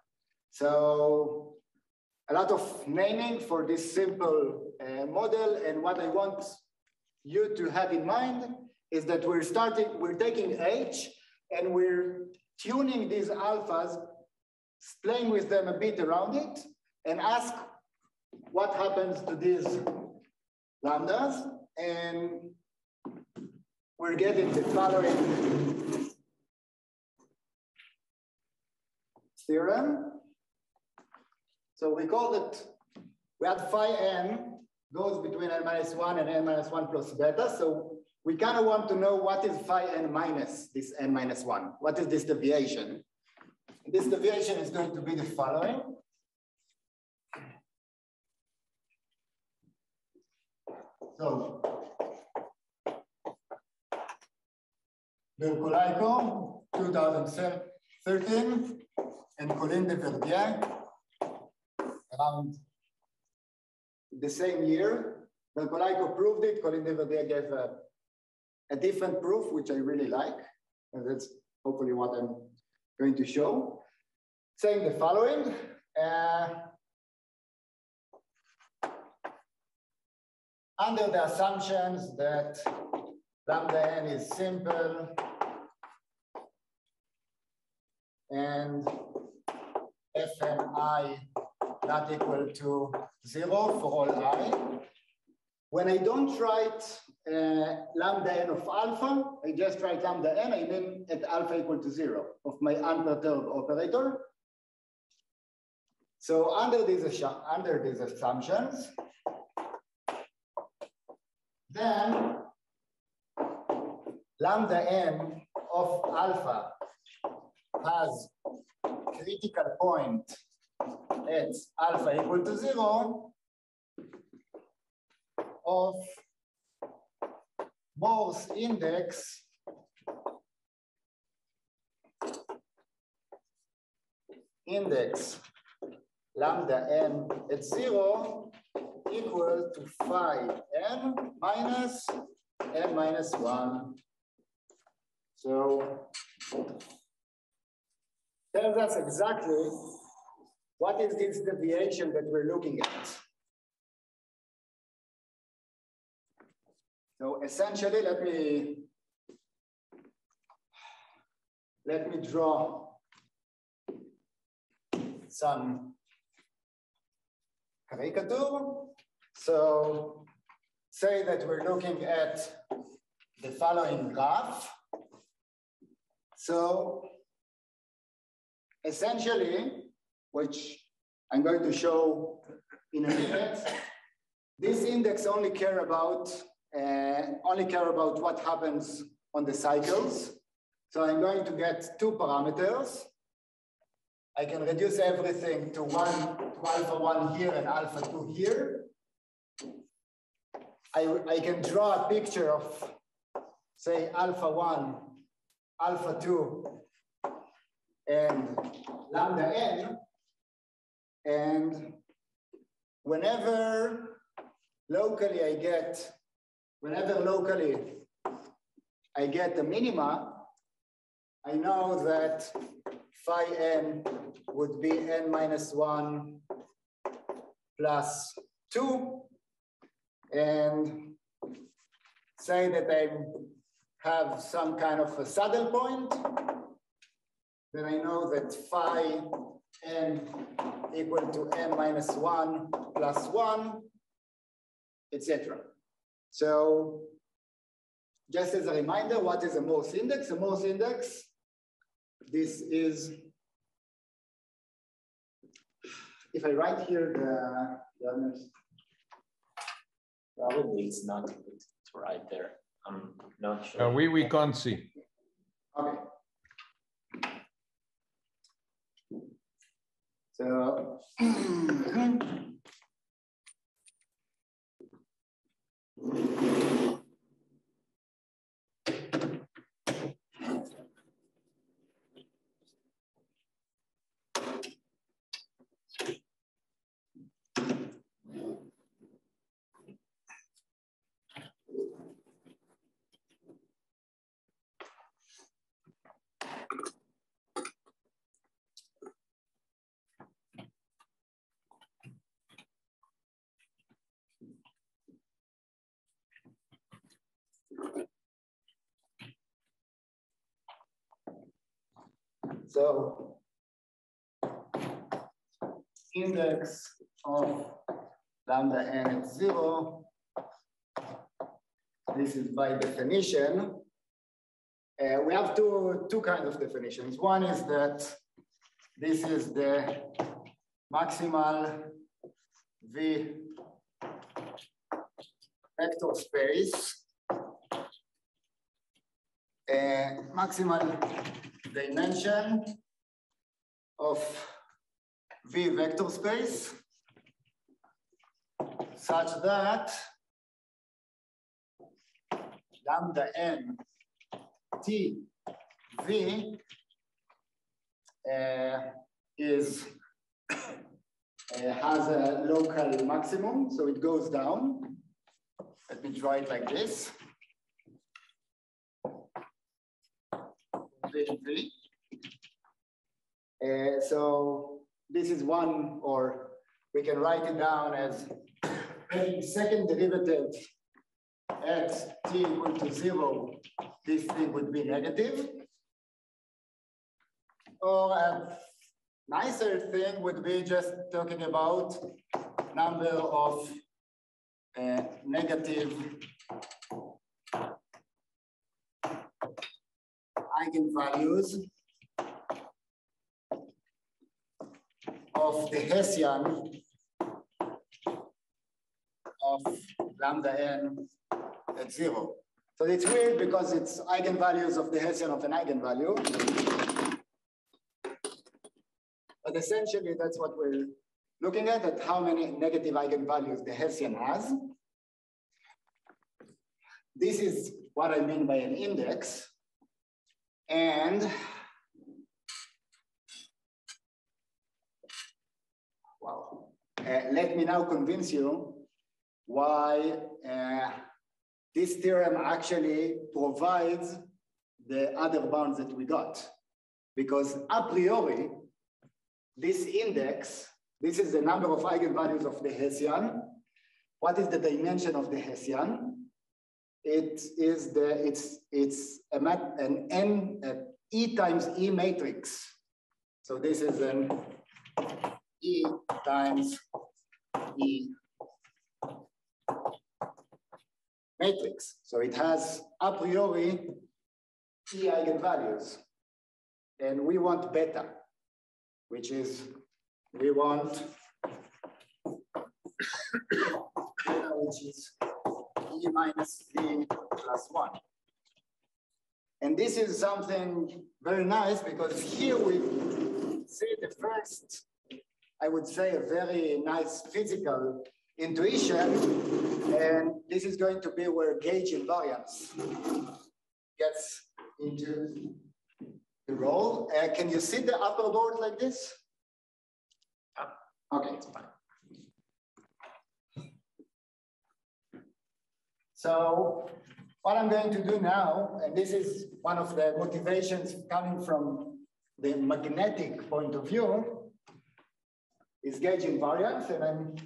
So a lot of naming for this simple uh, model. And what I want you to have in mind is that we're starting, we're taking H and we're tuning these alphas, playing with them a bit around it and ask what happens to these lambdas. And we're getting the following theorem. So we call it, we had phi n goes between n minus one and n minus one plus beta. So we kind of want to know what is phi n minus this n minus one. What is this deviation? This deviation is going to be the following. So, Berkolaiko, 2013, and Colin de Verdiere, around the same year. Berkolaiko proved it. Colin de Verdiere gave a, a different proof, which I really like. And that's hopefully what I'm going to show. Saying the following. Uh, under the assumptions that lambda n is simple and fni not equal to zero for all i. When I don't write uh, lambda n of alpha, I just write lambda n, I mean at alpha equal to zero of my unperturbed operator. So under these, under these assumptions, then lambda n of alpha has critical point at alpha equal to zero of Morse index index lambda n at zero equal to phi n minus n minus one. So tells us exactly what is this deviation that we're looking at. So essentially, let me let me draw some caricature. So say that we're looking at the following graph. So essentially, which I'm going to show in a minute, *laughs* this index only care about uh, only care about what happens on the cycles. So I'm going to get two parameters. I can reduce everything to one, to alpha one here and alpha two here. I, I can draw a picture of, say, alpha one, alpha two, and lambda n. And whenever locally I get, whenever locally I get the minima, I know that phi n would be n minus one plus two, and say that I have some kind of a saddle point, then I know that phi n equal to n minus one plus one, etc. So just as a reminder, what is a Morse index? A Morse index, this is, if I write here the, the others, Probably it's not good to write there. I'm not sure. Uh, we, we can't see. okay. So, *clears throat* So index of lambda n at zero, this is by definition. Uh, we have two, two kinds of definitions. One is that this is the maximal V vector space, uh, maximal dimension of V vector space such that lambda n t v uh, is *coughs* uh, has a local maximum, so it goes down. Let me draw it like this. Uh, so this is one, or we can write it down as second derivative at t equal to zero, this thing would be negative. Or a nicer thing would be just talking about number of uh, negative eigenvalues of the Hessian of lambda n at zero. So it's weird because it's eigenvalues of the Hessian of an eigenvalue. But essentially, that's what we're looking at, at how many negative eigenvalues the Hessian has. This is what I mean by an index. And wow, uh, let me now convince you why uh, this theorem actually provides the other bounds that we got. Because a priori, this index, this is the number of eigenvalues of the Hessian. What is the dimension of the Hessian? It is the, it's, it's a mat, an N, a E times E matrix. So this is an E times E matrix. So it has a priori E eigenvalues. And we want beta, which is, we want *coughs* beta, which is E minus V plus one. And this is something very nice because here we see the first, I would say a very nice physical intuition. And this is going to be where gauge invariance gets into the role. Uh, can you see the upper board like this? Yeah. Okay, it's fine. So what I'm going to do now, and this is one of the motivations coming from the magnetic point of view, is gauge invariance. And I'm,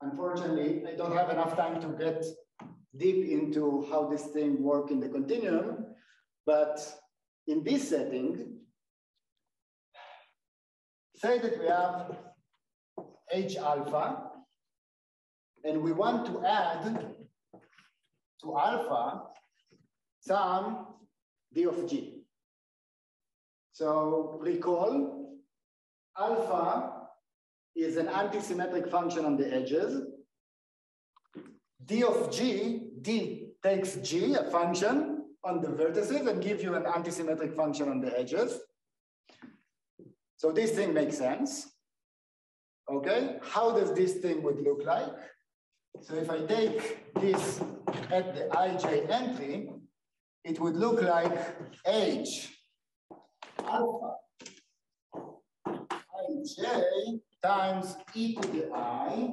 unfortunately, I don't have enough time to get deep into how this thing work in the continuum. But in this setting, say that we have H alpha, and we want to add to alpha some d of g. So recall, alpha is an antisymmetric function on the edges. d of g, d takes g, a function, on the vertices and give you an antisymmetric function on the edges. So this thing makes sense. Okay, how does this thing would look like? So if I take this at the ij entry, it would look like h alpha ij times e to the i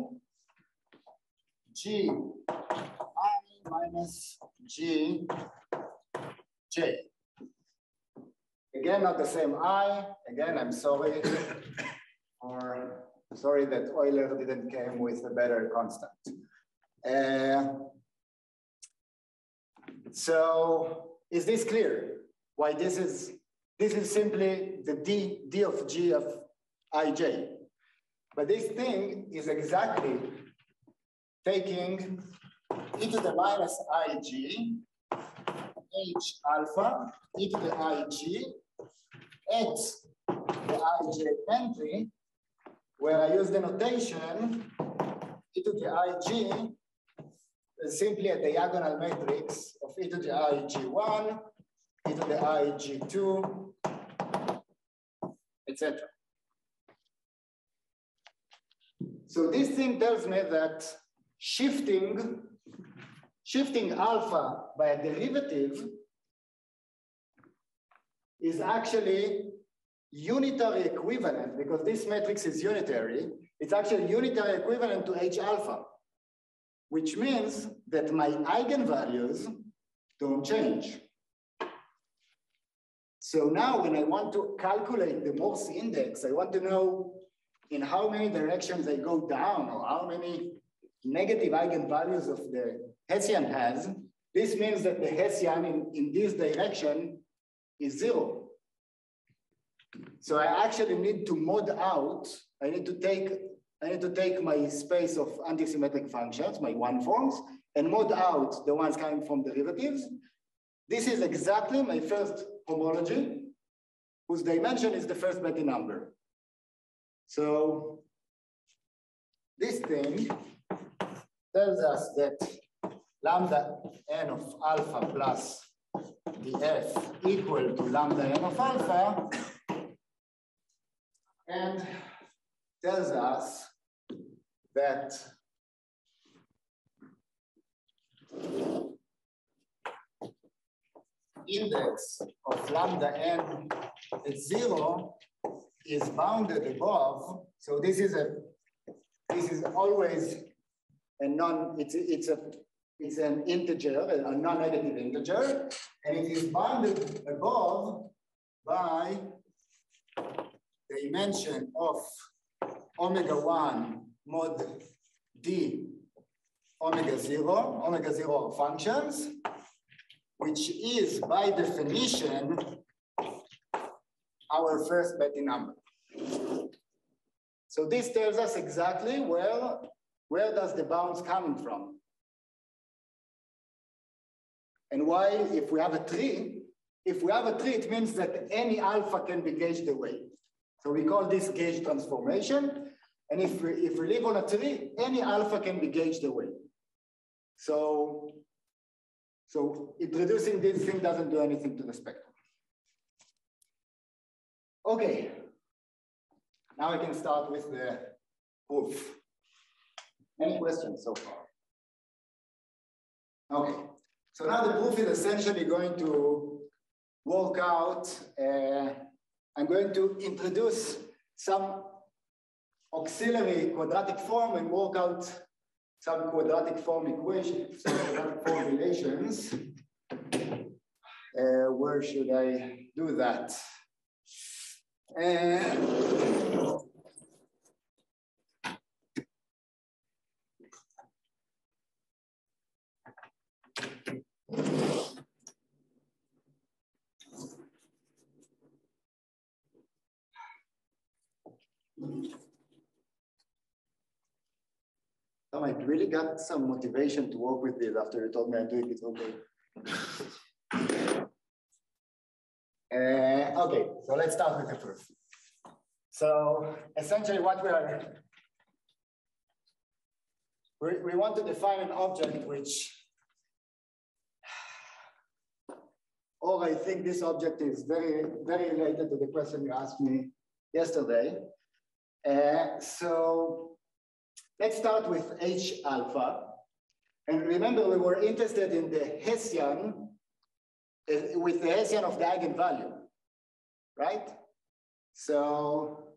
g i minus g j. Again, not the same i. Again, I'm sorry. *coughs* or sorry that Euler didn't came with a better constant. Uh, so is this clear? Why this is, this is simply the D, D of G of ij. But this thing is exactly taking e to the minus ig, h alpha, e to the ig, at the ij entry, where I use the notation e to the ig simply a diagonal matrix of e to the ig1, e to the ig2, etc. So this thing tells me that shifting, shifting alpha by a derivative is actually unitary equivalent because this matrix is unitary. It's actually unitary equivalent to H alpha, which means that my eigenvalues don't change. So now when I want to calculate the Morse index, I want to know in how many directions they go down or how many negative eigenvalues of the Hessian has, this means that the Hessian in, in this direction is zero. So I actually need to mod out, I need to take, I need to take my space of antisymmetric functions, my one forms, and mod out the ones coming from derivatives. This is exactly my first homology, whose dimension is the first Betti number. So this thing tells us that lambda n of alpha plus the f equal to lambda n of alpha and tells us that index of lambda n at zero is bounded above. So this is a this is always a non it's it's a it's an integer, a non-negative integer, and it is bounded above by the dimension of omega 1 mod d omega 0, omega 0 functions, which is by definition our first Betti number. So this tells us exactly where, where does the bounds coming from? And why, if we have a tree, if we have a tree, it means that any alpha can be gauged away. So we call this gauge transformation. And if we, if we live on a tree, any alpha can be gauged away. So, so introducing this thing doesn't do anything to the spectrum. Okay, now we can start with the proof. Any questions so far? Okay, so now the proof is essentially going to work out, uh, I'm going to introduce some auxiliary quadratic form and work out some quadratic form equations, some quadratic form relations. Uh, where should I do that? Tom, I really got some motivation to work with this after you told me I'm doing it okay. Uh, okay, so let's start with the proof. So essentially what we are, we, we want to define an object which, or I think this object is very, very related to the question you asked me yesterday. Uh, so let's start with H alpha. And remember, we were interested in the Hessian, uh, with the Hessian of the eigenvalue, right? So,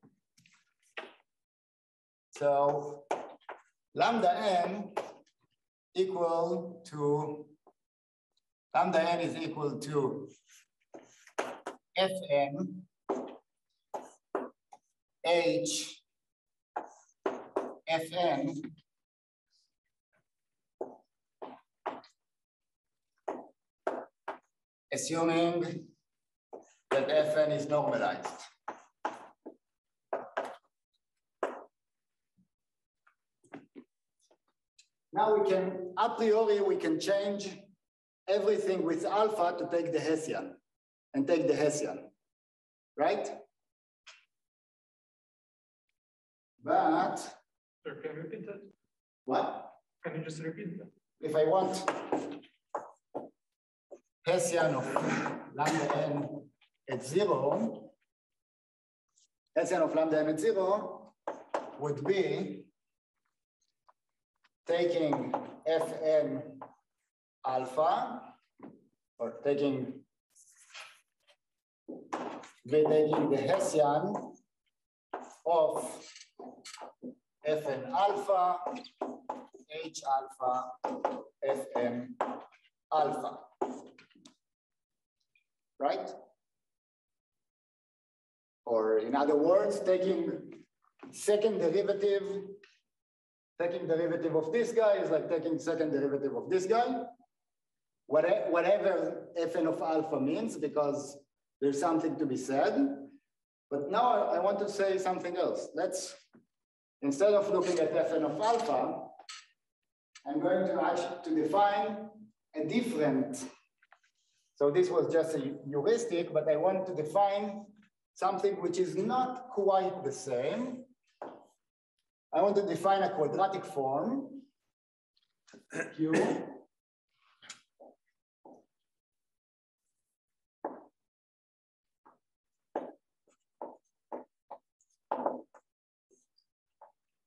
so lambda n equal to, lambda n is equal to Fn H Fn assuming that Fn is normalized. Now we can, a priori, we can change everything with alpha to take the Hessian and take the Hessian, right? But Sir, can you repeat that? what? Can you just repeat that? If I want Hessian of lambda n at zero, Hessian of lambda n at zero would be taking Fn alpha, or taking, we're taking the Hessian of Fn alpha, H alpha, Fm alpha. Right? Or in other words, taking second derivative, taking derivative of this guy is like taking second derivative of this guy. Whatever, whatever Fn of alpha means, because there's something to be said. But now I want to say something else. Let's Instead of looking at Fn of alpha, I'm going to actually to define a different, so this was just a heuristic, but I want to define something which is not quite the same. I want to define a quadratic form, Q,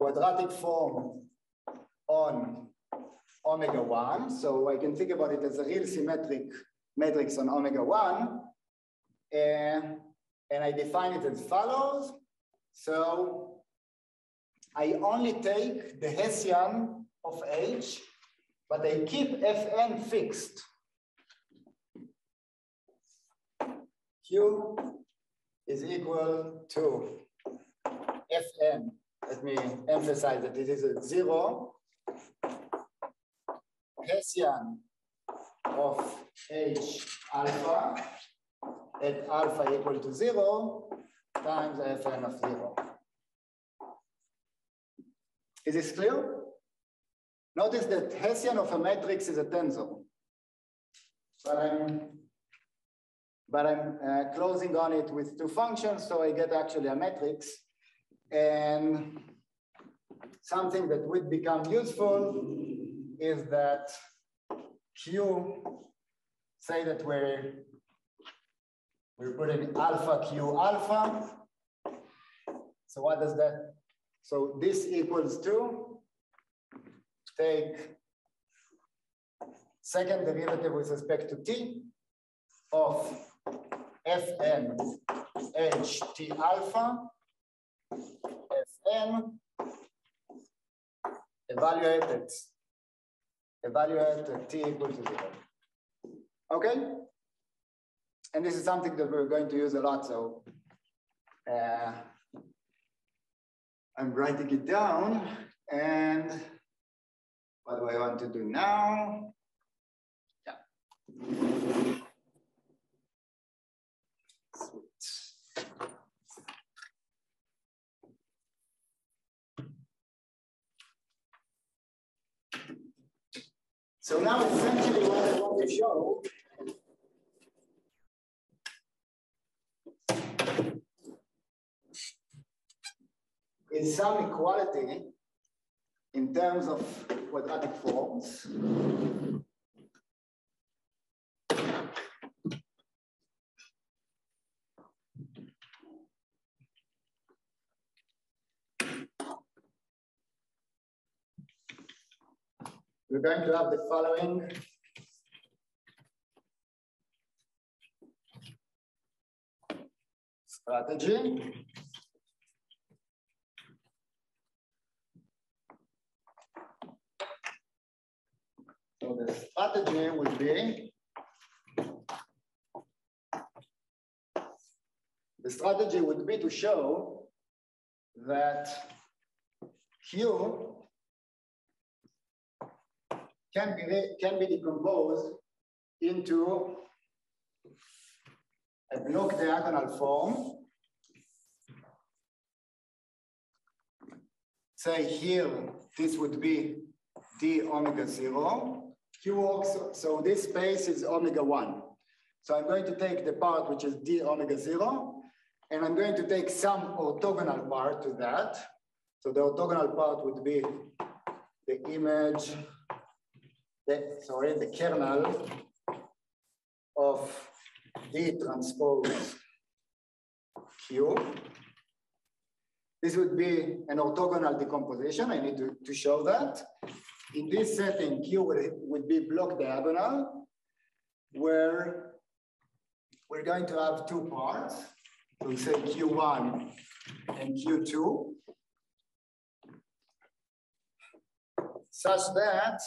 quadratic form on omega one. So I can think about it as a real symmetric matrix on omega one. And, and I define it as follows. So I only take the Hessian of H, but I keep Fn fixed. Q is equal to Fn. Let me emphasize that it is a zero. Hessian of H alpha at alpha equal to zero times Fn of zero. Is this clear? Notice that Hessian of a matrix is a tensor. But I'm, but I'm uh, closing on it with two functions, so I get actually a matrix. And something that would become useful is that Q, say that we're, we're putting alpha Q alpha. So what does that, so this equals to, take second derivative with respect to t of fn h t alpha fn evaluated evaluate at t equal to zero. Okay? And this is something that we're going to use a lot, so uh, I'm writing it down and what do I want to do now? Yeah. So now essentially what I want to show is some equality in terms of quadratic forms. We're going to have the following strategy. So the strategy would be the strategy would be to show that Q can be, can be decomposed into a block diagonal form. Say here, this would be d omega zero. Q works, so this space is omega one. So I'm going to take the part which is d omega zero, and I'm going to take some orthogonal part to that. So the orthogonal part would be the image the, sorry, the kernel of D transpose Q. This would be an orthogonal decomposition. I need to, to show that. In this setting, Q would, would be block diagonal, where we're going to have two parts. We'll say Q1 and Q2, such that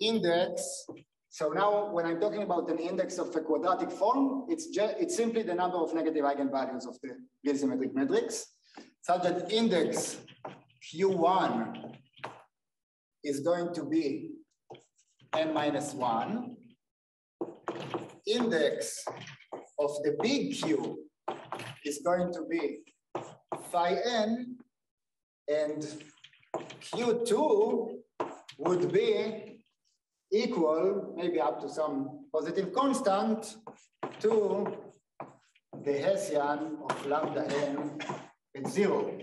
index. So now when I'm talking about an index of a quadratic form, it's just it's simply the number of negative eigenvalues of the symmetric matrix, such that index Q1 is going to be n minus one. Index of the big Q is going to be phi n, and Q2 would be equal, maybe up to some positive constant, to the Hessian of lambda n at zero.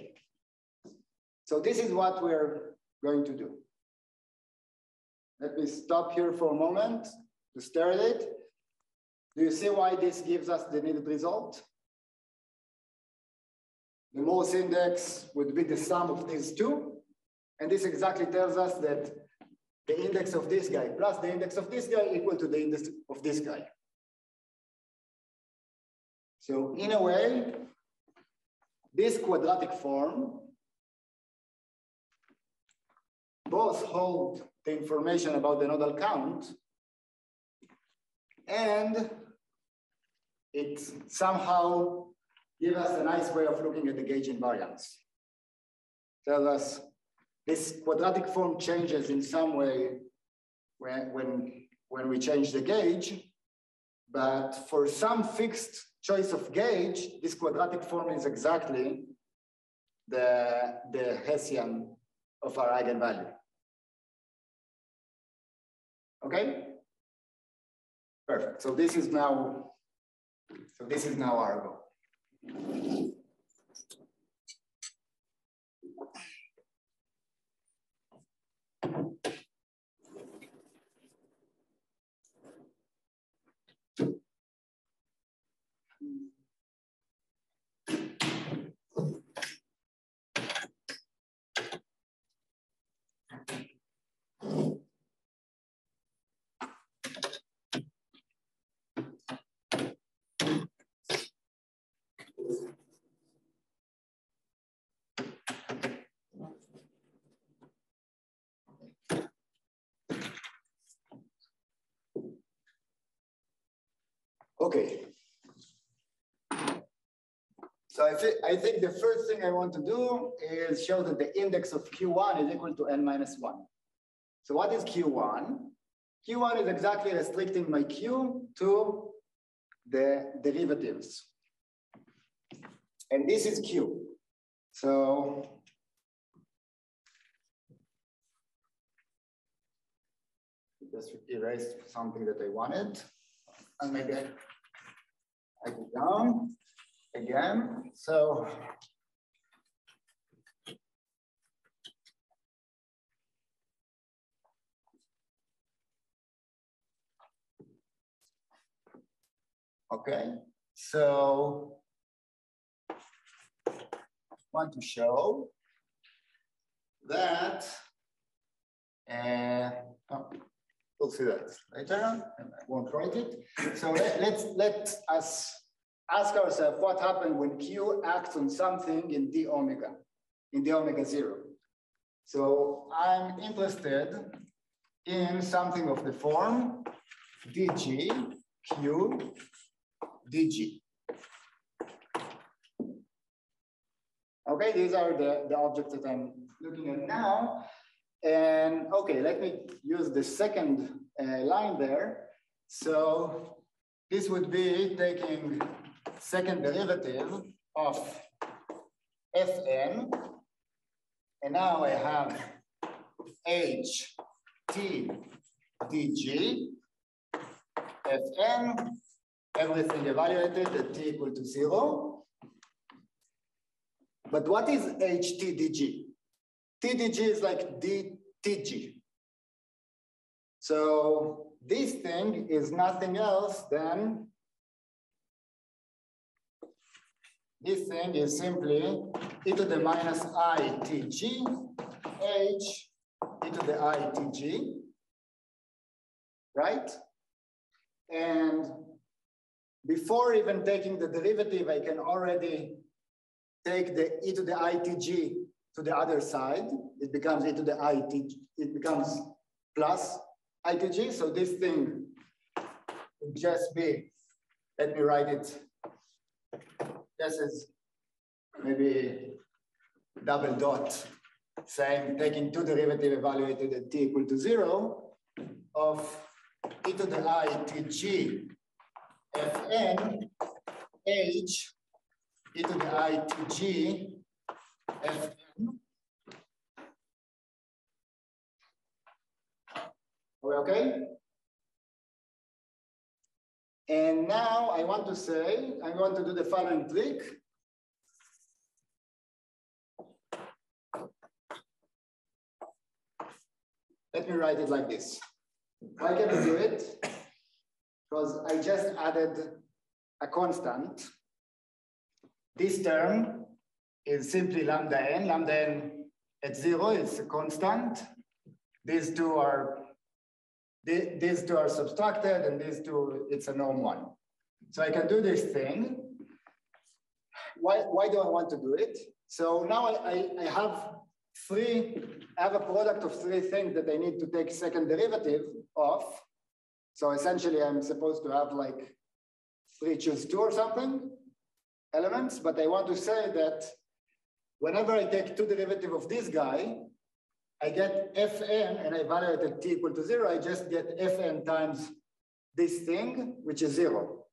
So this is what we're going to do. Let me stop here for a moment to stare at it. Do you see why this gives us the needed result? the Morse index would be the sum of these two. And this exactly tells us that the index of this guy plus the index of this guy equal to the index of this guy. So in a way, this quadratic form both hold the information about the nodal count and it somehow gives us a nice way of looking at the gauge invariance. Tell us this quadratic form changes in some way when, when, when we change the gauge, but for some fixed choice of gauge, this quadratic form is exactly the, the Hessian of our eigenvalue. Okay? Perfect. So this is now, so this is now our goal. Okay. I, think I think the first thing I want to do is show that the index of Q1 is equal to n minus 1. So what is Q1? Q1 is exactly restricting my Q to the derivatives. And this is Q. So just erase something that I wanted. And maybe I, I go down again. So Okay, so want to show that, uh, oh, we'll see that later, and I won't write it. So let, let's let us ask ourselves what happened when Q acts on something in d omega, in d omega zero. So I'm interested in something of the form dg q dg. Okay, these are the, the objects that I'm looking at now. And okay, let me use the second uh, line there. So this would be taking second derivative of fn. And now I have h t dg fn, everything evaluated at t equal to zero. But what is HTDG? TDG is like DTG. So this thing is nothing else than this thing is simply e to the minus itg h e to the itg, right? And before even taking the derivative, I can already take the e to the itg to the other side, it becomes e to the itg, it becomes plus itg. So this thing would just be, let me write it just is maybe double dot, saying taking two derivative evaluated at t equal to zero of e to the itg fn h e to the itg fn. Are we okay? And now I want to say, I'm going to do the following trick. Let me write it like this. Why can I do it? Because I just added a constant. This term is simply lambda n. Lambda n at zero is a constant. These two are the- these two are subtracted and these two, it's a norm one. So I can do this thing. Why, why do I want to do it? So now I, I, I have three, I have a product of three things that I need to take second derivative of. So essentially I'm supposed to have like three choose two or something elements, but I want to say that whenever I take two derivative of this guy, I get fn and I evaluate at t equal to zero, I just get fn times this thing, which is zero.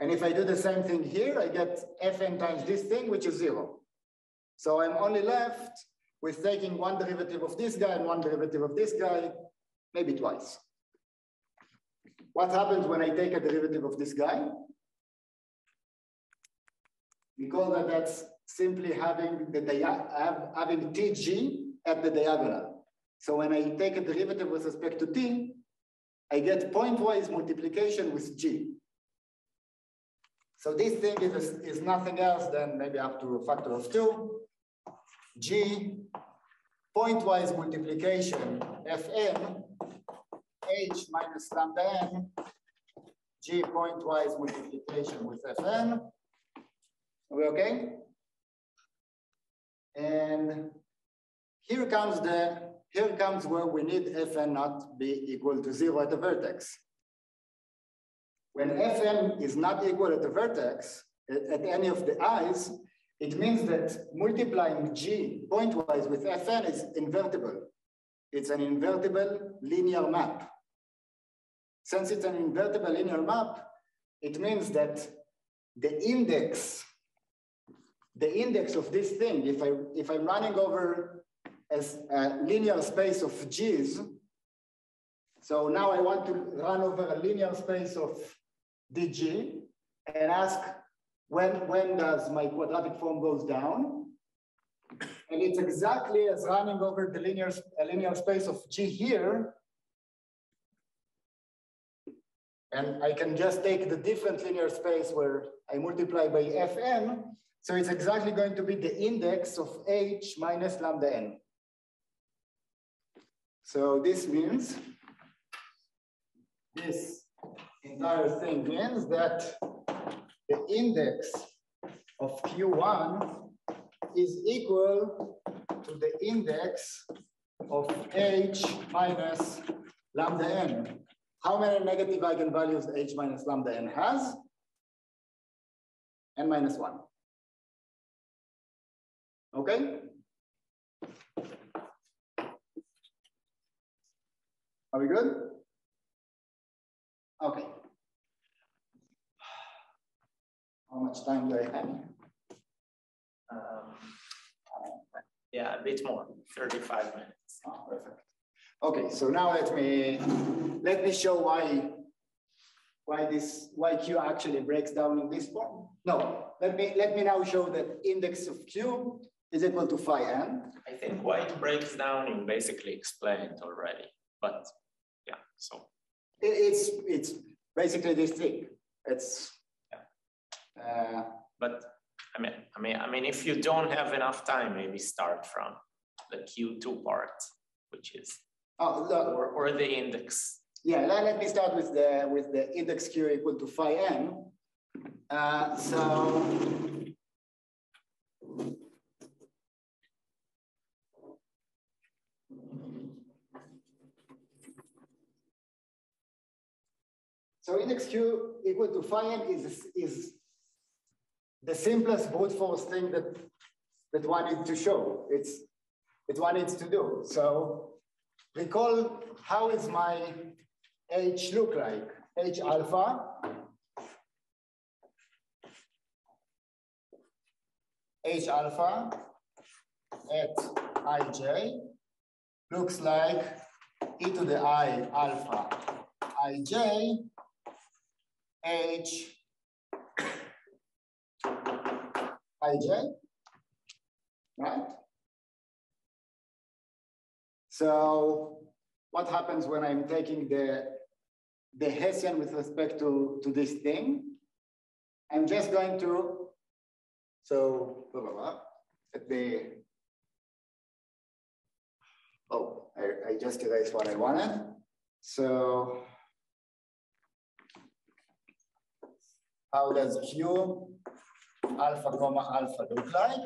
And if I do the same thing here, I get fn times this thing, which is zero. So I'm only left with taking one derivative of this guy and one derivative of this guy, maybe twice. What happens when I take a derivative of this guy? We call that that's simply having the having tg at the diagonal. So when I take a derivative with respect to t, I get pointwise multiplication with g. So this thing is, is nothing else than maybe up to a factor of two, g, pointwise multiplication fn, h minus lambda n, g pointwise multiplication with fn. Are we okay? And here comes the, here comes where we need fn not be equal to zero at the vertex. When fn is not equal at the vertex, at, at any of the i's, it means that multiplying g pointwise with fn is invertible. It's an invertible linear map. Since it's an invertible linear map, it means that the index, the index of this thing, if, I, if I'm running over as a linear space of g's, so now I want to run over a linear space of dg and ask when, when does my quadratic form goes down? And it's exactly as running over the linear, linear space of G here. And I can just take the different linear space where I multiply by Fn. So it's exactly going to be the index of H minus lambda n. So this means this entire thing means that the index of Q1 is equal to the index of H minus lambda n. How many negative eigenvalues H minus lambda n has? n minus one. Okay? Are we good? Okay. How much time do I have? Um, Yeah, a bit more, thirty-five minutes. Oh, perfect. Okay, so now let me let me show why why this why Q actually breaks down in this form. No, let me let me now show that index of Q is equal to phi n. I think why it breaks down, you basically explained already, but so. It- it's it's basically this thing. It's uh, But I mean, I mean, I mean, if you don't have enough time, maybe start from the Q2 part, which is, oh, look, or, or the index. Yeah, let, let me start with the with the index q equal to phi n. Uh, so so index q equal to phi n is is the simplest brute force thing that that one needs to show. It's it's one needs to do. So recall how is my H look like? H alpha. H alpha at ij looks like e to the i alpha ij h ij, right? So what happens when I'm taking the, the Hessian with respect to, to this thing? I'm just going to, so, blah, blah, blah. the, oh, I, I just erased what I wanted. So how does Q alpha comma alpha look like?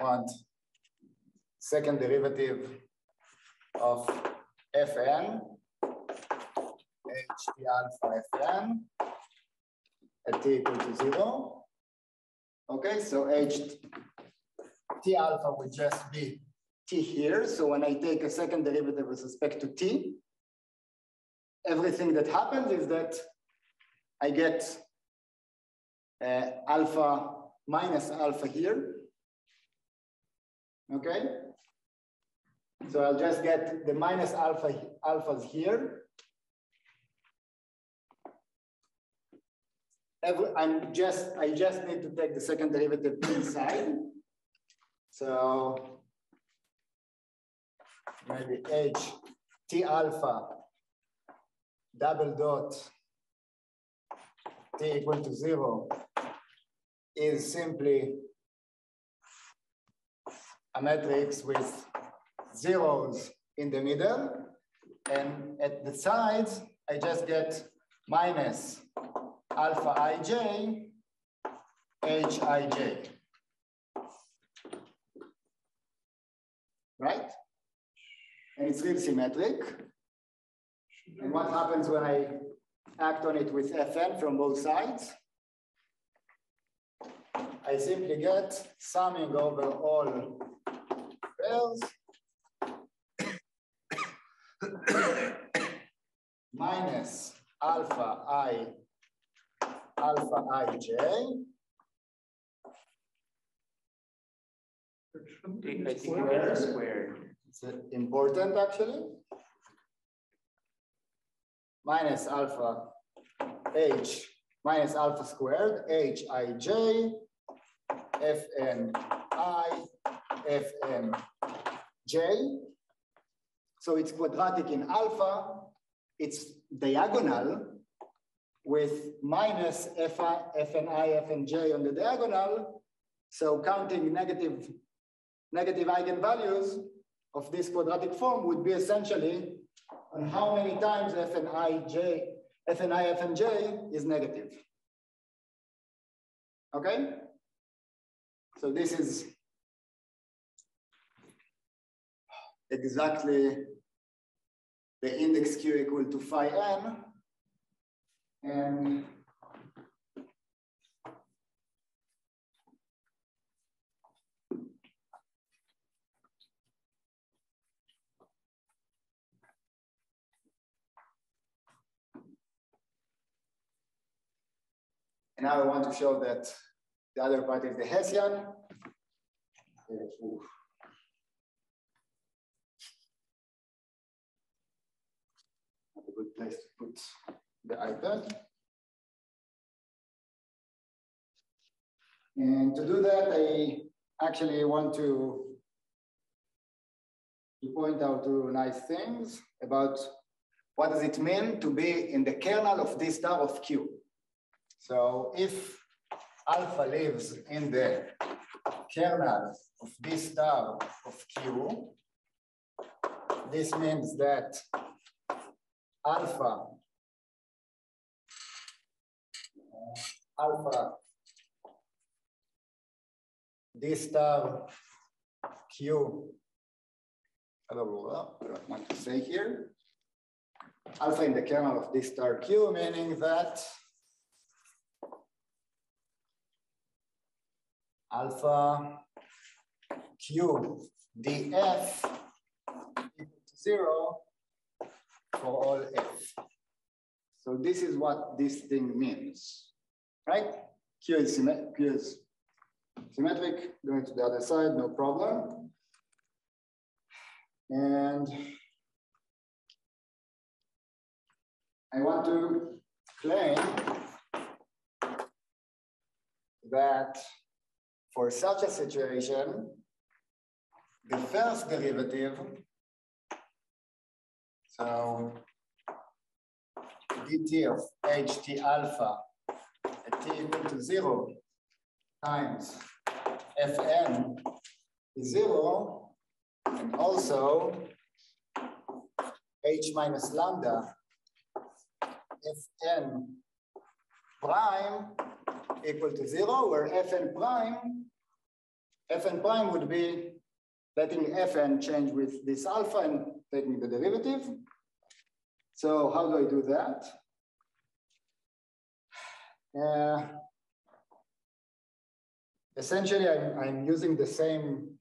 Want second derivative of Fn, H alpha Fn at t equal to zero. Okay, so H T alpha would just be T here. So when I take a second derivative with respect to T, everything that happens is that I get uh, alpha minus alpha here. Okay? So I'll just get the minus alpha alphas here. Every, I'm just, I just need to take the second derivative inside. So maybe H T alpha double dot T equal to zero is simply a matrix with zeros in the middle. And at the sides, I just get minus alpha ij, hij. Right? And it's real symmetric. And what happens when I act on it with Fn from both sides? I simply get summing over all pairs *coughs* minus alpha i alpha ij I think you get a squared. It's important actually. Minus alpha h minus alpha squared h i j f n i f n j. So it's quadratic in alpha. It's diagonal with minus f i f n i f n j on the diagonal. So counting negative negative eigenvalues of this quadratic form would be essentially on how many times fnij, fni, fnj is negative. Okay? So this is exactly the index q equal to phi n. And And now I want to show that the other part is the Hessian. A good place to put the iPad. And to do that, I actually want to, to point out two nice things about what does it mean to be in the kernel of this star of Q. So if alpha lives in the kernel of this star of Q, this means that alpha, uh, alpha, this star Q, I don't know what to say here. Alpha in the kernel of this star Q, meaning that alpha q df equal to zero for all f. So this is what this thing means, right? Q is, Q is symmetric, going to the other side, no problem. And I want to claim that for such a situation, the first derivative, so dt of ht alpha at t equal to zero times fn is zero, and also h minus lambda fn prime equal to zero, where fn prime, fn prime would be letting fn change with this alpha and taking the derivative. So how do I do that? Uh, essentially, I'm, I'm using the same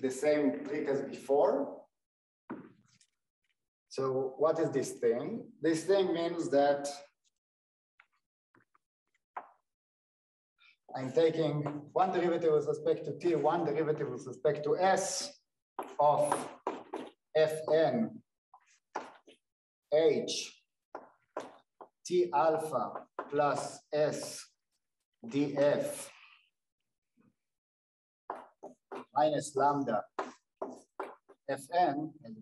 the same trick as before. So what is this thing? This thing means that I'm taking one derivative with respect to t, one derivative with respect to s of fn. H t alpha plus s df minus lambda. Fn and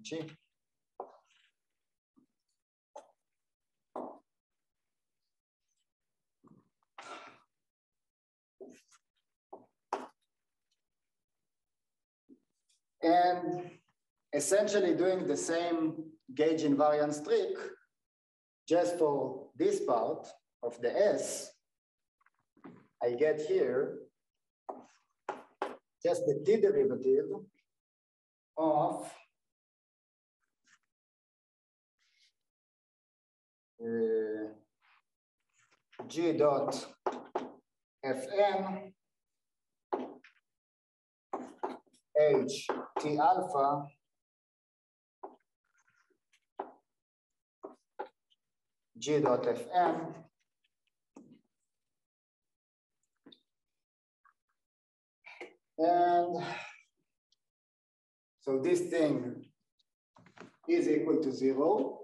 and essentially doing the same gauge invariance trick just for this part of the S, I get here just the t derivative of uh, g dot fn h t alpha. G dot fm and so this thing is equal to zero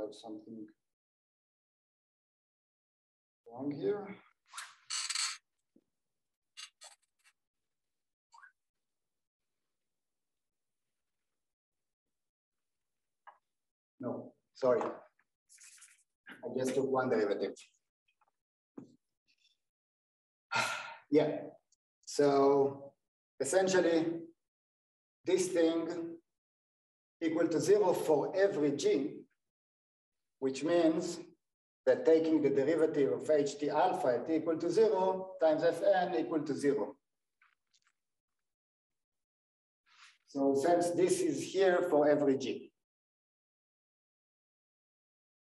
Have something wrong here. No, sorry. I just took one derivative. *sighs* yeah, so essentially this thing equal to zero for every g, which means that taking the derivative of ht alpha at t equal to zero times fn equal to zero. So since this is here for every g.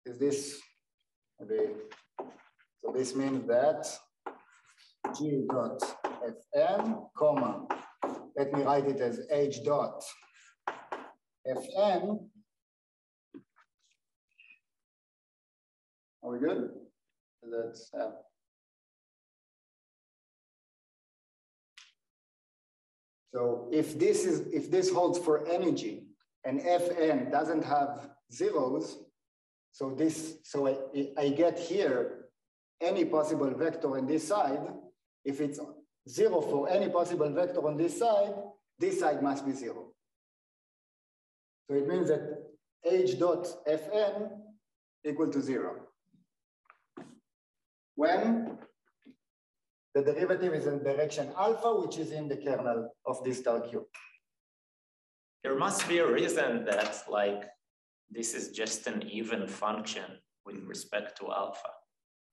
Is this, okay. so this means that g dot fn, comma, let me write it as h dot fn. Are we good? That's uh, so if this is if this holds for energy and fn doesn't have zeros, so this so I, I get here any possible vector on this side. If it's zero for any possible vector on this side, this side must be zero. So it means that h dot fn equal to zero. When the derivative is in direction alpha, which is in the kernel of this star cube. There must be a reason that like this is just an even function with respect to alpha,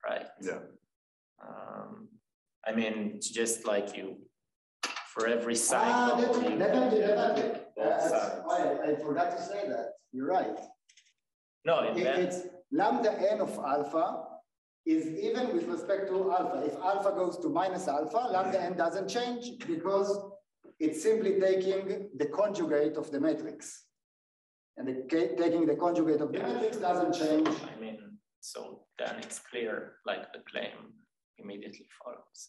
right? Yeah. Um, I mean, it's just like you, for every Ah, cycle. definitely, you- definitely, definitely. Both That's why I, I forgot to say that. You're right. No, in It- it's lambda n of alpha is even with respect to alpha. If alpha goes to minus alpha, lambda n doesn't change because it's simply taking the conjugate of the matrix. And the, taking the conjugate of the matrix doesn't change. I mean, so then it's clear, like the claim immediately follows.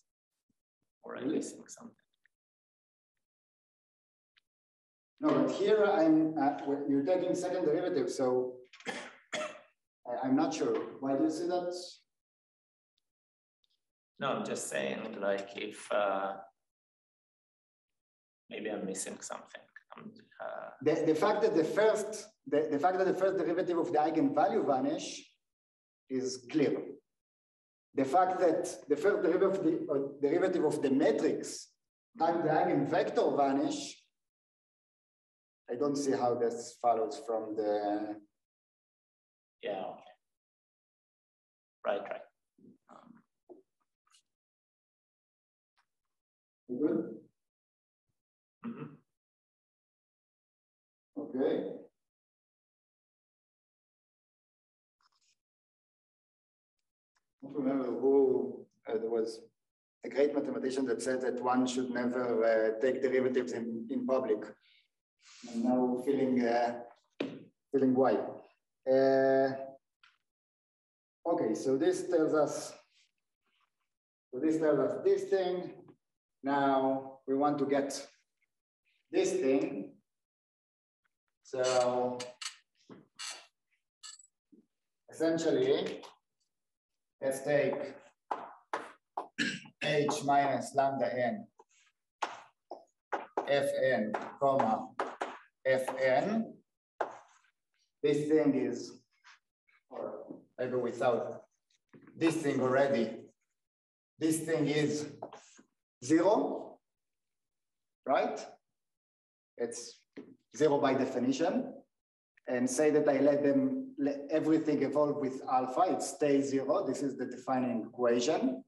Or I'm Really? missing something. No, but here I'm, uh, you're taking second derivative, so *coughs* I'm not sure. Why do you say that? No, I'm just saying like if, uh, maybe I'm missing something. Um, uh, The, the fact that the first, the, the fact that the first derivative of the eigenvalue vanish is clear. The fact that the first derivative of the, uh, derivative of the matrix times the eigenvector vanish, I don't see how this follows from the, yeah, okay. Right, right. Um, good? mhm. Okay. I don't remember who, uh, there was a great mathematician that said that one should never uh, take derivatives in, in public. I'm now feeling, uh, feeling why. Uh, okay, so this tells us, so this tells us this thing. Now we want to get this thing. So essentially, let's take h minus lambda n fn comma fn. This thing is, or maybe without this thing already, this thing is zero, right? It's zero by definition. And say that I let them, let everything evolve with alpha, it stays zero. This is the defining equation.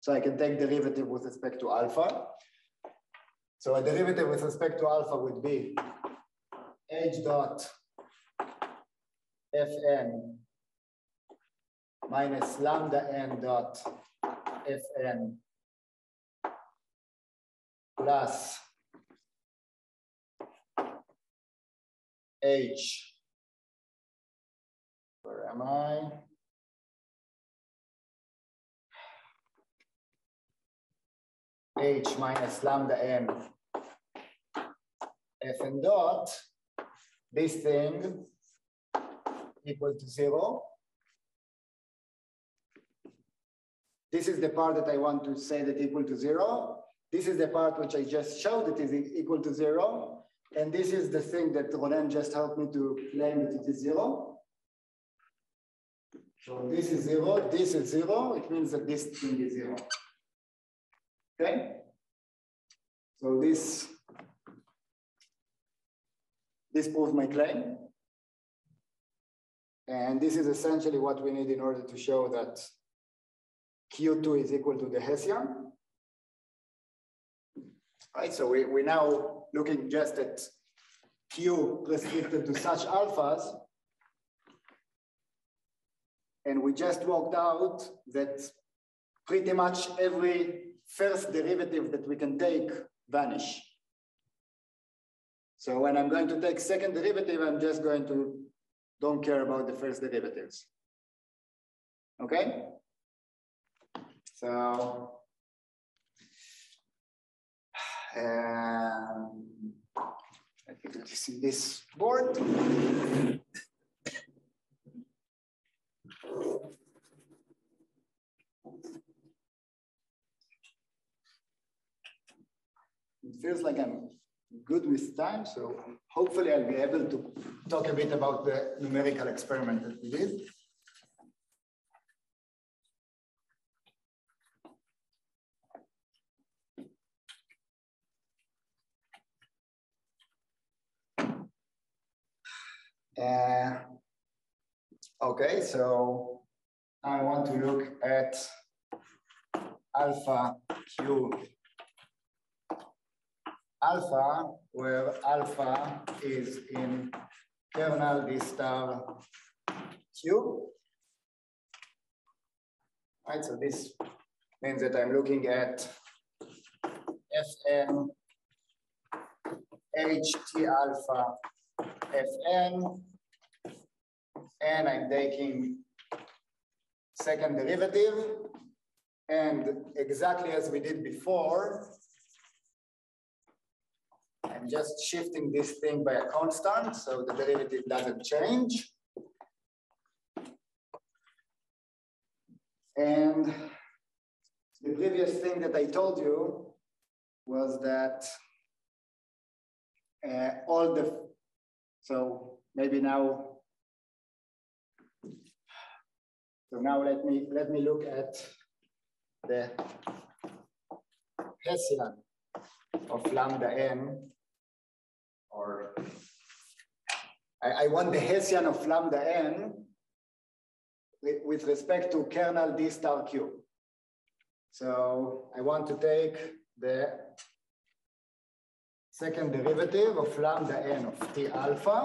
So I can take derivative with respect to alpha. So a derivative with respect to alpha would be h dot fn minus lambda n dot fn plus h, where am I? h minus lambda n fn dot, this thing equal to zero. This is the part that I want to say that equal to zero. This is the part which I just showed that is equal to zero. And this is the thing that Ronen just helped me to claim that it is zero. So this is zero, this is zero. It means that this thing is zero. Okay? So this, this proves my claim. And this is essentially what we need in order to show that Q2 is equal to the Hessian. Right, so we, we're now looking just at Q restricted to such alphas. And we just worked out that pretty much every first derivative that we can take vanish. So when I'm going to take second derivative, I'm just going to don't care about the first derivatives. Okay? So um, I think you see this board. It feels like I'm good with time, so hopefully I'll be able to talk a bit about the numerical experiment that we did. Uh, okay, so I want to look at alpha q alpha, where alpha is in kernel D star q. Right, so this means that I'm looking at Fn ht alpha Fn, and I'm taking second derivative, and exactly as we did before, I'm just shifting this thing by a constant, so the derivative doesn't change. And the previous thing that I told you was that uh, all the, so maybe now, so now let me, let me look at the Hessian of lambda n, or I, I want the Hessian of lambda n with, with respect to kernel d star q. So I want to take the second derivative of lambda n of t alpha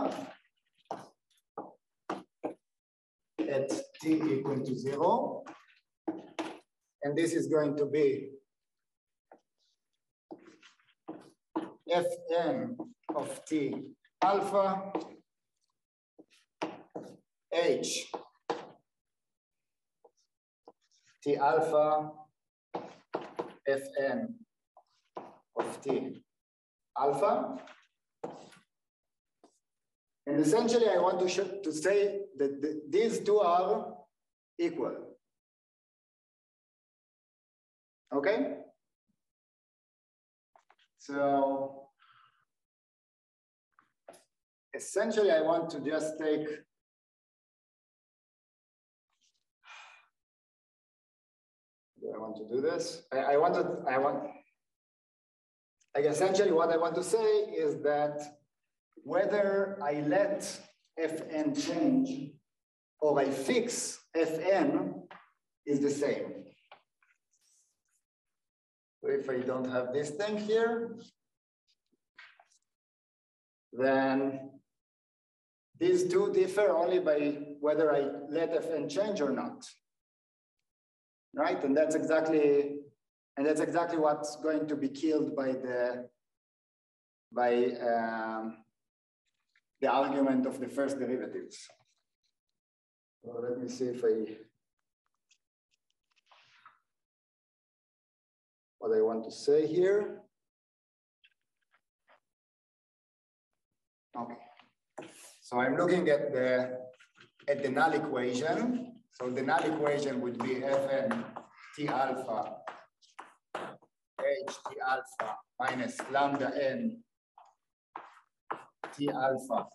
at t equal to zero. And this is going to be fn of t alpha h t alpha fn of t alpha. And essentially, I want to, show, to say that the, these two are equal. Okay? So essentially, I want to just take I want to do this? I, I want to, I want, like essentially what I want to say is that whether I let Fn change or I fix Fn is the same. So if I don't have this thing here, then these two differ only by whether I let Fn change or not. Right, and that's exactly, and that's exactly what's going to be killed by the, by um, the argument of the first derivatives. Let me see if I, what I want to say here. Okay, so I'm looking at the, at the null equation. So the null equation would be Fn T alpha H T alpha minus lambda n T alpha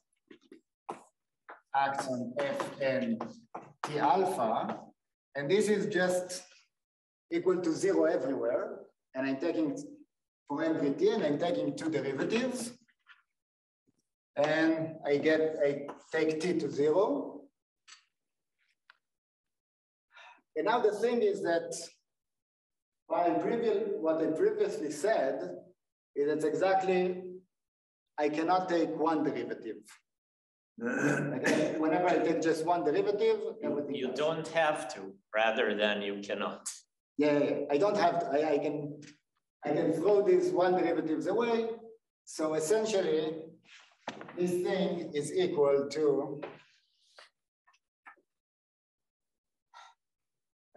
acts on Fn T alpha. And this is just equal to zero everywhere. And I'm taking for every t and I'm taking two derivatives. And I get, I take t to zero. And now the thing is that what I, previous, what I previously said is that exactly, I cannot take one derivative. okay? *laughs* Whenever I take just one derivative, everything You else. don't have to, rather than you cannot. Yeah, yeah, yeah. I don't have, to, I, I can, I can throw these one derivatives away. So essentially, this thing is equal to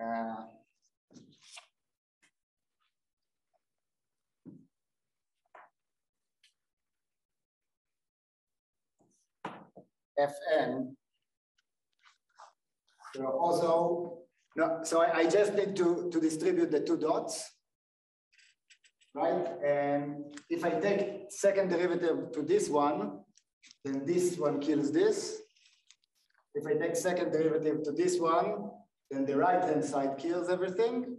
uh, Fn. So also, no, so I, I just need to, to distribute the two dots, right? And if I take second derivative to this one, then this one kills this. If I take second derivative to this one, then the right-hand side kills everything.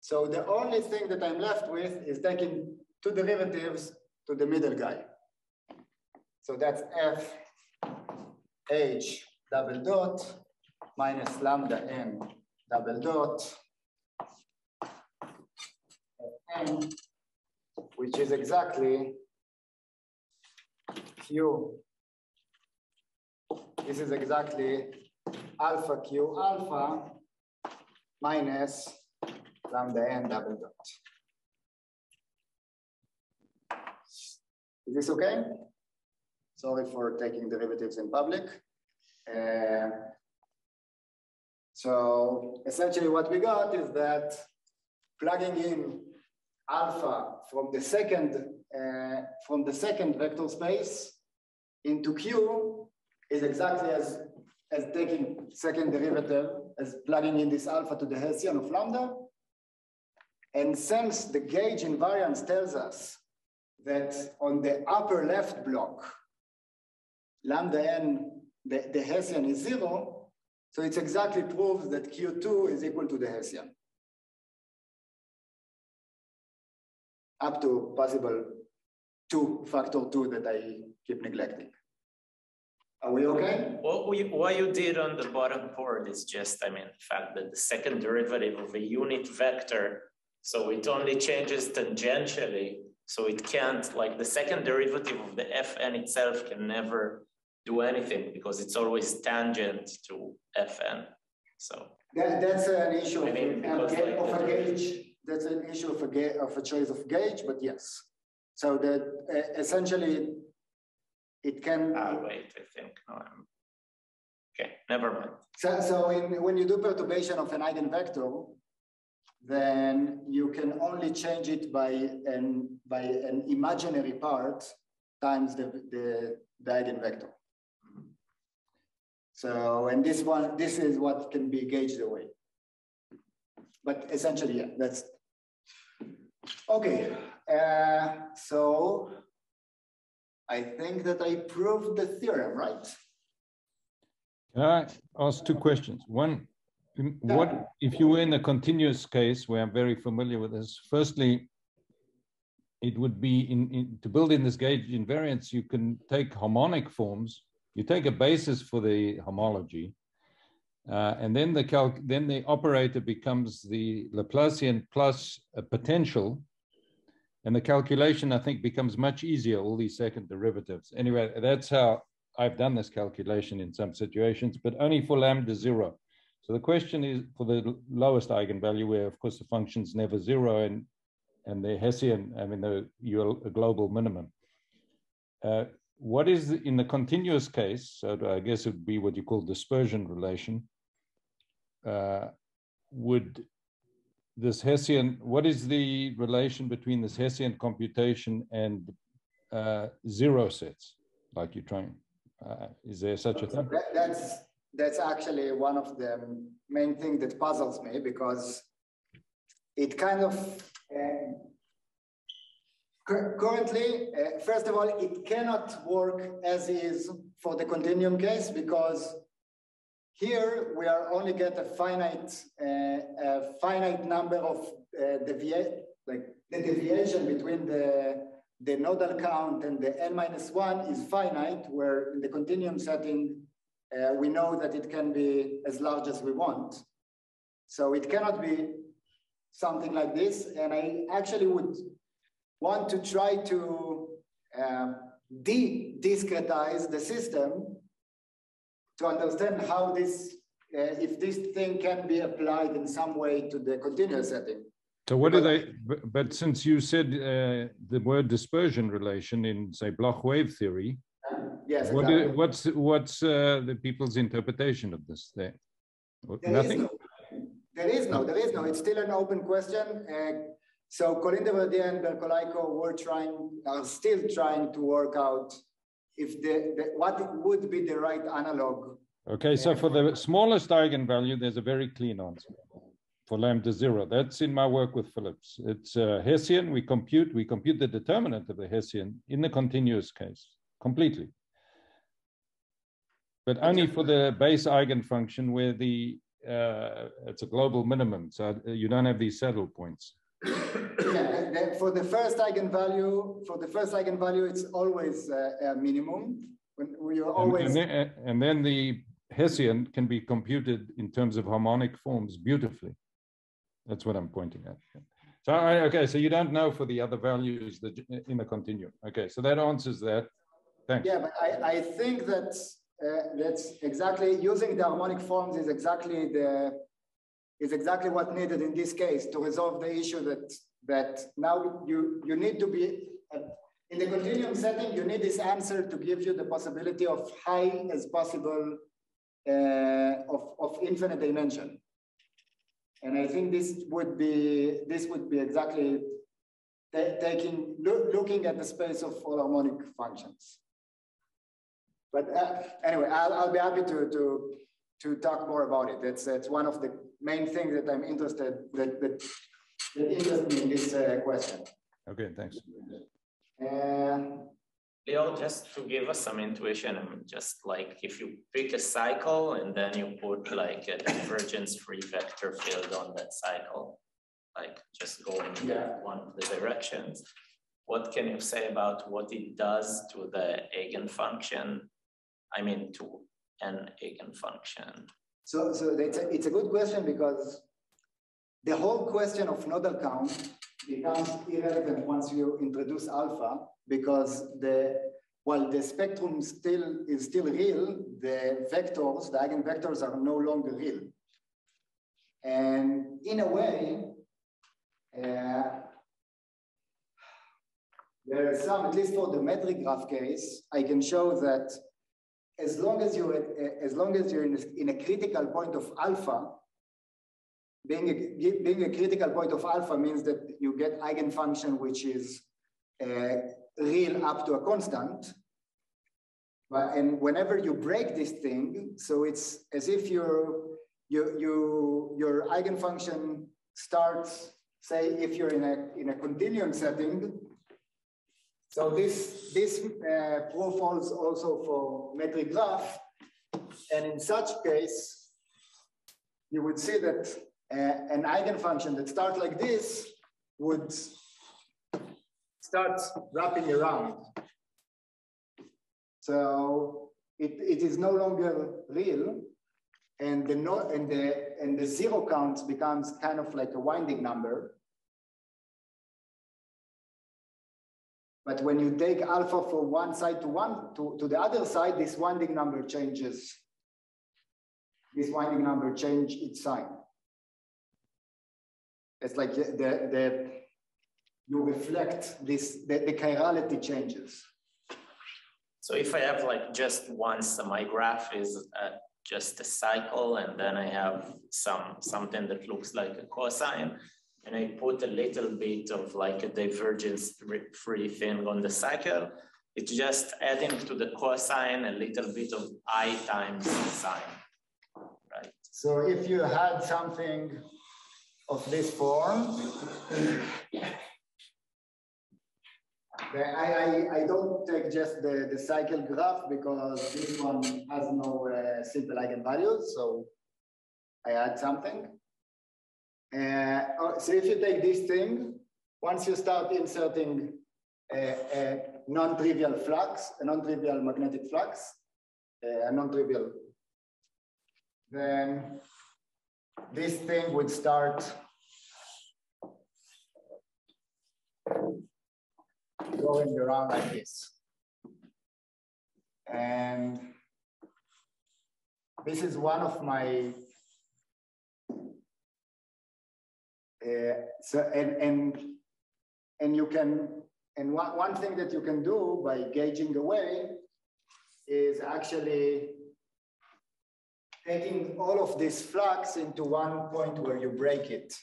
So the only thing that I'm left with is taking two derivatives to the middle guy. So that's f h double dot minus lambda n double dot n, which is exactly q. This is exactly alpha q alpha minus lambda n double dot. Is this okay? Sorry for taking derivatives in public. Uh, so essentially what we got is that plugging in alpha from the second uh, from the second vector space into Q is exactly as, as taking second derivative as plugging in this alpha to the Hessian of lambda. And since the gauge invariance tells us that on the upper left block, lambda n, the, the Hessian is zero, so it's exactly proves that Q2 is equal to the Hessian. Up to possible two factor two that I keep neglecting. Are we okay? What we, what you did on the bottom board is just, I mean, the fact that the second derivative of a unit vector, so it only changes tangentially. So it can't, like the second derivative of the Fn itself can never do anything because it's always tangent to Fn. So that, that's an issue I mean, of, like, of a gauge. That's an issue of a, of a choice of gauge, but yes. So that uh, essentially it can ah, wait, I think no, I'm okay. Never mind. So, so in, when you do perturbation of an eigenvector, then you can only change it by an, by an imaginary part times the, the, the eigenvector. So, and this one, this is what can be gauged away. But essentially, yeah, that's, okay. Uh, so I think that I proved the theorem, right? Can I ask two questions? One, what, if you were in a continuous case where I'm very familiar with this, firstly, it would be in, in to build in this gauge invariance, you can take harmonic forms, you take a basis for the homology, uh, and then the calc, then the operator becomes the Laplacian plus a potential, and the calculation I think becomes much easier. All these second derivatives. Anyway, that's how I've done this calculation in some situations, but only for lambda zero. So the question is for the lowest eigenvalue, where of course the function's never zero, and and the Hessian, I mean, the you're a global minimum. Uh, what is the, in the continuous case? So I guess it would be what you call dispersion relation. Uh, would this Hessian, what is the relation between this Hessian computation and uh, zero sets, like you're trying? Uh, is there such a thing? That, that's that's actually one of the main thing that puzzles me because it kind of uh, currently, uh, first of all, it cannot work as is for the continuum case because here we are only get a finite uh, a finite number of uh, like the deviation between the the nodal count and the n minus one is finite, where in the continuum setting, uh, we know that it can be as large as we want. So it cannot be something like this. And I actually would want to try to uh, de-discretize the system to understand how this, uh, if this thing can be applied in some way to the continuous setting. So what do they, but, but since you said uh, the word dispersion relation in say Bloch wave theory, Yes, what exactly. do- what's, what's uh, the people's interpretation of this there? What- There is Nothing? no, there is no, there is no, it's still an open question. Uh, so Colin de Verdiere and Berkolaiko were trying, are still trying to work out if the, the, what would be the right analog. Okay, so for the smallest eigenvalue, there's a very clean answer for lambda zero. That's in my work with Phillips. It's uh, Hessian, we compute, we compute the determinant of the Hessian in the continuous case, completely. But only for the base eigenfunction where the, uh, it's a global minimum, so uh, you don't have these saddle points. *coughs* Yeah, for the first eigenvalue, for the first eigenvalue, it's always uh, a minimum. When we are And- always, And then, and then the Hessian can be computed in terms of harmonic forms beautifully. That's what I'm pointing at. So, I, okay, so you don't know for the other values that in the continuum. Okay, so that answers that. Thanks. yeah, but I, I think that uh, that's exactly, using the harmonic forms is exactly the, is exactly what needed in this case to resolve the issue that, that now you, you need to be, uh, in the continuum setting, you need this answer to give you the possibility of high as possible uh, of, of infinite dimension. And I think this would be, this would be exactly taking, loo- looking at the space of all harmonic functions. But uh, anyway, I'll, I'll be happy to, to, to talk more about it. That's, that's one of the main things that I'm interested, that, that, that interests me in this uh, question. Okay, thanks. And Lior, just to give us some intuition, I mean, just like if you pick a cycle and then you put like a divergence-free vector field on that cycle, like just going Yeah. one of the directions, what can you say about what it does to the eigenfunction? I mean, to an eigenfunction. so, so it's a, it's a good question because the whole question of nodal count becomes irrelevant once you introduce alpha because the while the spectrum still is still real, the vectors, the eigenvectors are no longer real. And in a way, uh, there are some, at least for the metric graph case, I can show that as long as you're as long as you're in a, in a critical point of alpha, being a, being a critical point of alpha means that you get eigenfunction which is uh, real up to a constant. But, and whenever you break this thing, so it's as if your you, you, your eigenfunction starts, say, if you're in a, in a continuum setting. So this, this uh, profiles also for metric graph. And in such case, you would see that uh, an eigenfunction that starts like this would start wrapping around. So it, it is no longer real, and the no, and the and the zero count becomes kind of like a winding number. But when you take alpha from one side to one to, to the other side, this winding number changes. This winding number change its sign. It's like the, the, you reflect this, the, the chirality changes. So if I have like just once my graph is uh, just a cycle and then I have some something that looks like a cosine and I put a little bit of like a divergence free thing on the cycle, it's just adding to the cosine a little bit of i times sine, right? So if you had something of this form, I, I, I don't take just the, the cycle graph because this one has no uh, simple eigenvalues, so I add something. Uh, oh, so if you take this thing, once you start inserting a, a non-trivial flux, a non-trivial magnetic flux, uh, a non-trivial, then this thing would start going around like this. And this is one of my uh, so and and and you can and one, one thing that you can do by gauging away is actually taking all of this flux into one point where you break it.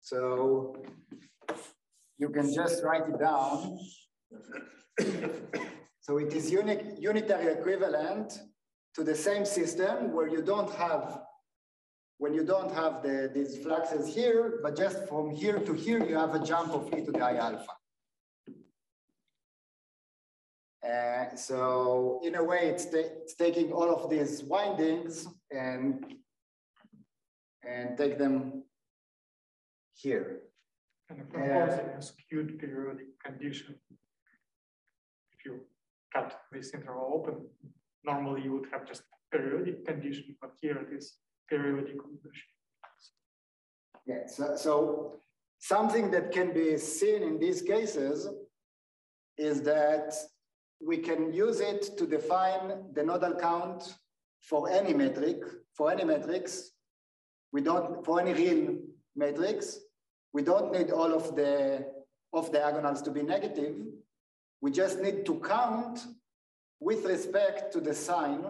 So you can just write it down. *coughs* so it is unique, unitary equivalent to the same system where you don't have, when you don't have the, these fluxes here, but just from here to here, you have a jump of e to the i alpha. Uh, so in a way, it's, it's taking all of these windings and, and take them here. And of course, in a skewed periodic condition, if you cut this interval open, normally you would have just periodic condition, but here it is periodic condition. Yeah, so, so something that can be seen in these cases is that we can use it to define the nodal count for any metric, for any metrics. We don't, for any real matrix, we don't need all of the off diagonals to be negative. We just need to count with respect to the sign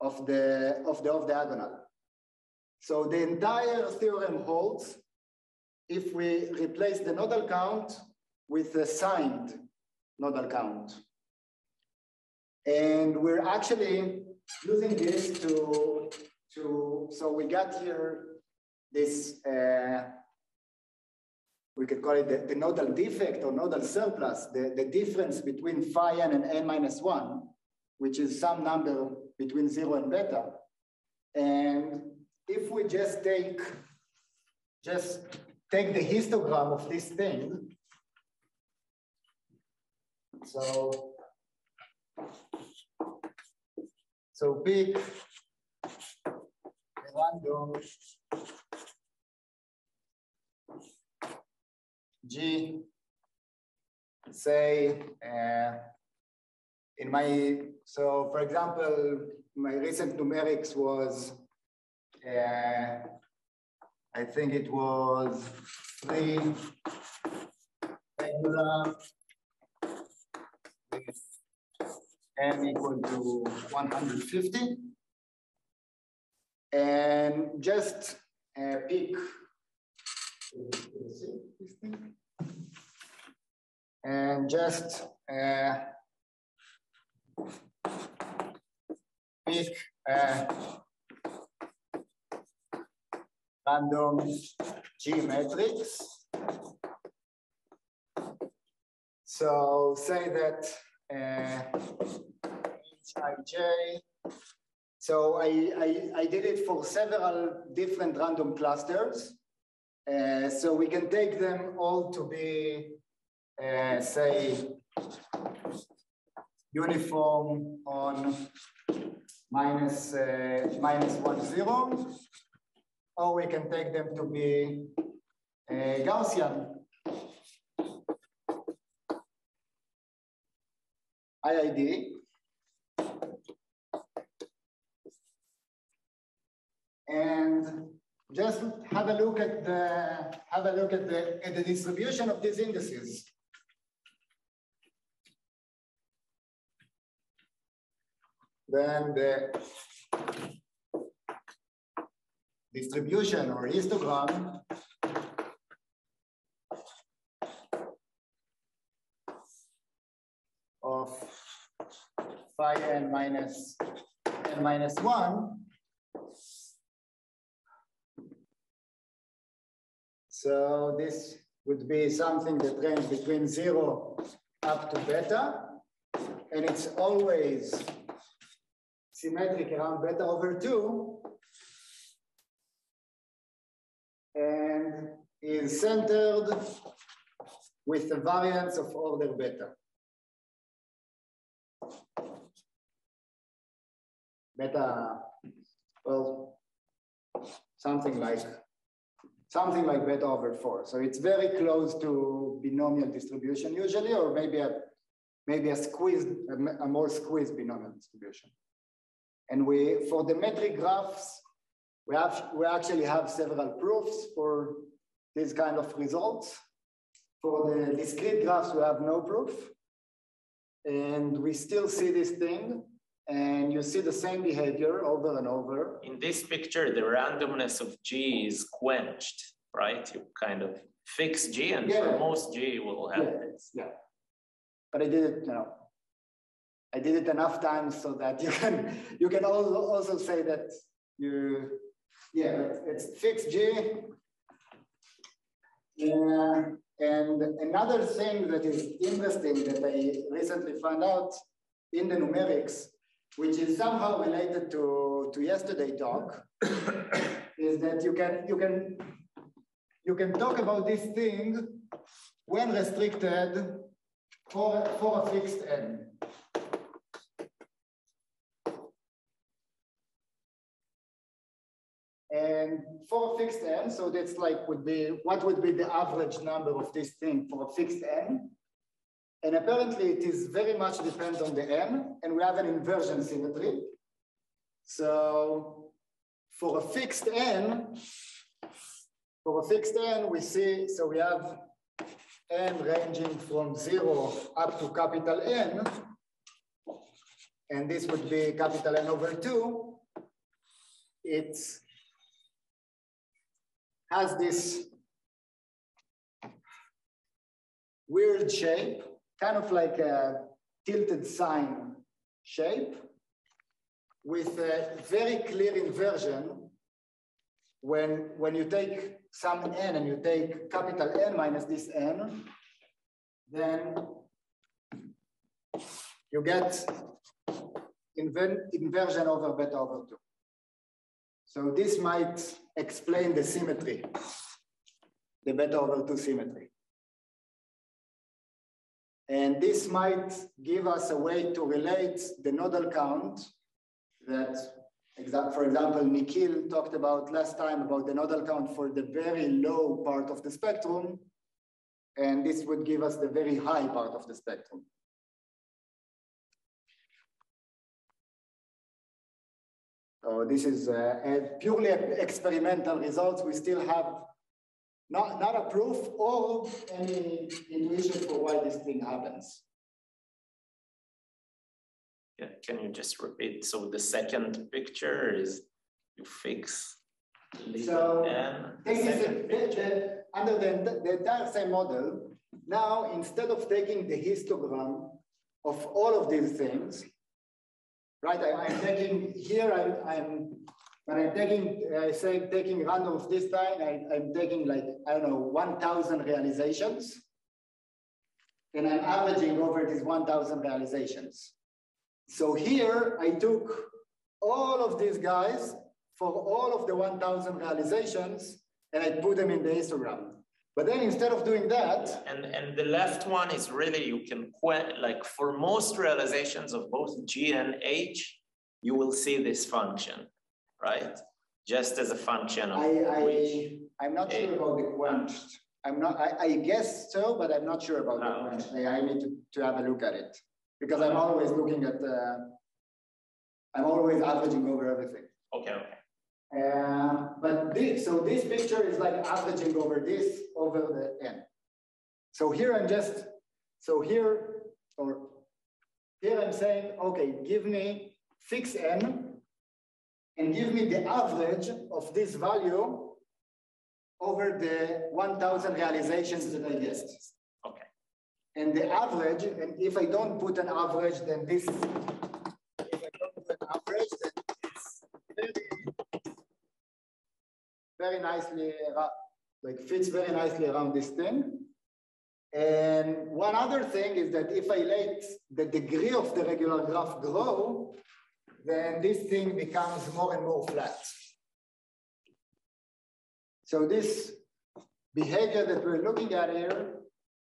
of the of the off diagonal. So the entire theorem holds if we replace the nodal count with the signed nodal count. And we're actually using this to, to, so we got here this, uh, we could call it the, the, nodal defect or nodal surplus, the, the difference between phi n and n minus one, which is some number between zero and beta. And if we just take, just take the histogram of this thing, so, so pick random G, say, uh, in my, so for example, my recent numerics was, uh, I think it was three. Regular. With n equal to 150. And just uh, pick and just uh, pick uh, random G matrix. So say that uh, Hij, so I, I, I did it for several different random clusters. Uh, so we can take them all to be, uh, say, uniform on minus, uh, minus one zero, or we can take them to be uh, Gaussian. IID. And just have a look at the have a look at the at the distribution of these indices. Then the distribution or histogram. Of phi n minus n minus one. So this would be something that ranges between zero up to beta, and it's always symmetric around beta over two, and is centered with the variance of order beta. Beta, well, something like something like beta over four. So it's very close to binomial distribution usually, or maybe a, maybe a squeezed, a, a more squeezed binomial distribution. And we, for the metric graphs, we have, we actually have several proofs for this kind of results. For the discrete graphs, we have no proof. And we still see this thing and you see the same behavior over and over. In this picture, the randomness of G is quenched, right? You kind of fix G, and yeah. for most G, will have yeah. this. Yeah, but I did it, you know, I did it enough times so that *laughs* you can you can also also say that you, yeah, it's fixed G. Yeah. And another thing that is interesting that I recently found out in the numerics which is somehow related to, to yesterday talk, *coughs* is that you can, you, can, you can talk about this thing when restricted for, for a fixed n. And for a fixed n, so that's like would be, what would be the average number of this thing for a fixed n? And apparently it is very much depends on the n, and we have an inversion symmetry. So for a fixed N, for a fixed N, we see, so we have N ranging from zero up to capital N. And this would be capital N over two. It has this weird shape kind of like a tilted sine shape with a very clear inversion when, when you take some n and you take capital N minus this n, then you get inver inversion over beta over 2. So this might explain the symmetry, the beta over 2 symmetry. And this might give us a way to relate the nodal count that, for example, Nikhil talked about last time about the nodal count for the very low part of the spectrum. And this would give us the very high part of the spectrum. So this is uh, a purely experimental results. We still have not, not a proof or any intuition for why this thing happens. Yeah, can you just repeat? So the second picture is you fix so n. The the, the, under the, the entire same model, now instead of taking the histogram of all of these things, right? I, am taking here. I, I'm when I'm taking, I say taking random of this time. I, I'm taking like I don't know 1,000 realizations, and I'm averaging over these 1,000 realizations. So here I took all of these guys for all of the 1,000 realizations, and I put them in the histogram. But then instead of doing that. And, and the left one is really, you can, like for most realizations of both G and H, you will see this function, right? Just as a function of I, I, I'm not sure about the quenched. I'm not, I, I guess so, but I'm not sure about the quenched. I, I need to, to have a look at it because I'm always looking at, uh, I'm always averaging over everything. Okay, okay. Uh, but this, so this picture is like averaging over this over the n. So here I'm just, so here, or here I'm saying, okay, give me fix n and give me the average of this value over the 1000 realizations that I get. Okay. And the average, and if I don't put an average, then this, very nicely, like fits very nicely around this thing. And one other thing is that if I let the degree of the regular graph grow, then this thing becomes more and more flat. So this behavior that we're looking at here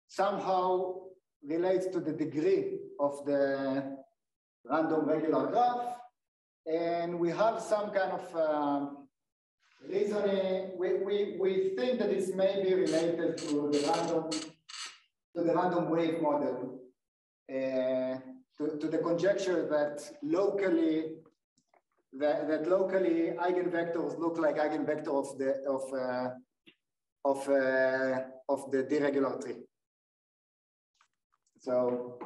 somehow relates to the degree of the random regular graph. And we have some kind of um, reasoning, we, we, we think that this may be related to the random, to the random wave model, uh, to, to the conjecture that locally, that, that locally eigenvectors look like eigenvector of the of uh, of uh, of the d-regular tree. So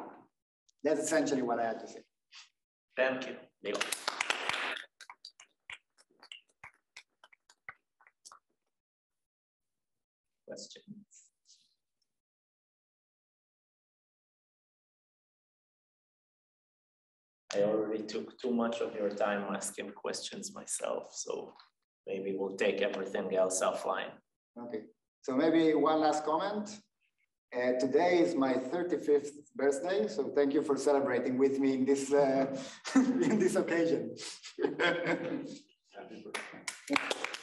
that's essentially what I had to say. Thank you, Lior. Questions. I already took too much of your time asking questions myself, so maybe we'll take everything else offline. Okay, so maybe one last comment. Uh, today is my 35th birthday, so thank you for celebrating with me in this uh, *laughs* in this occasion. *laughs* Happy birthday.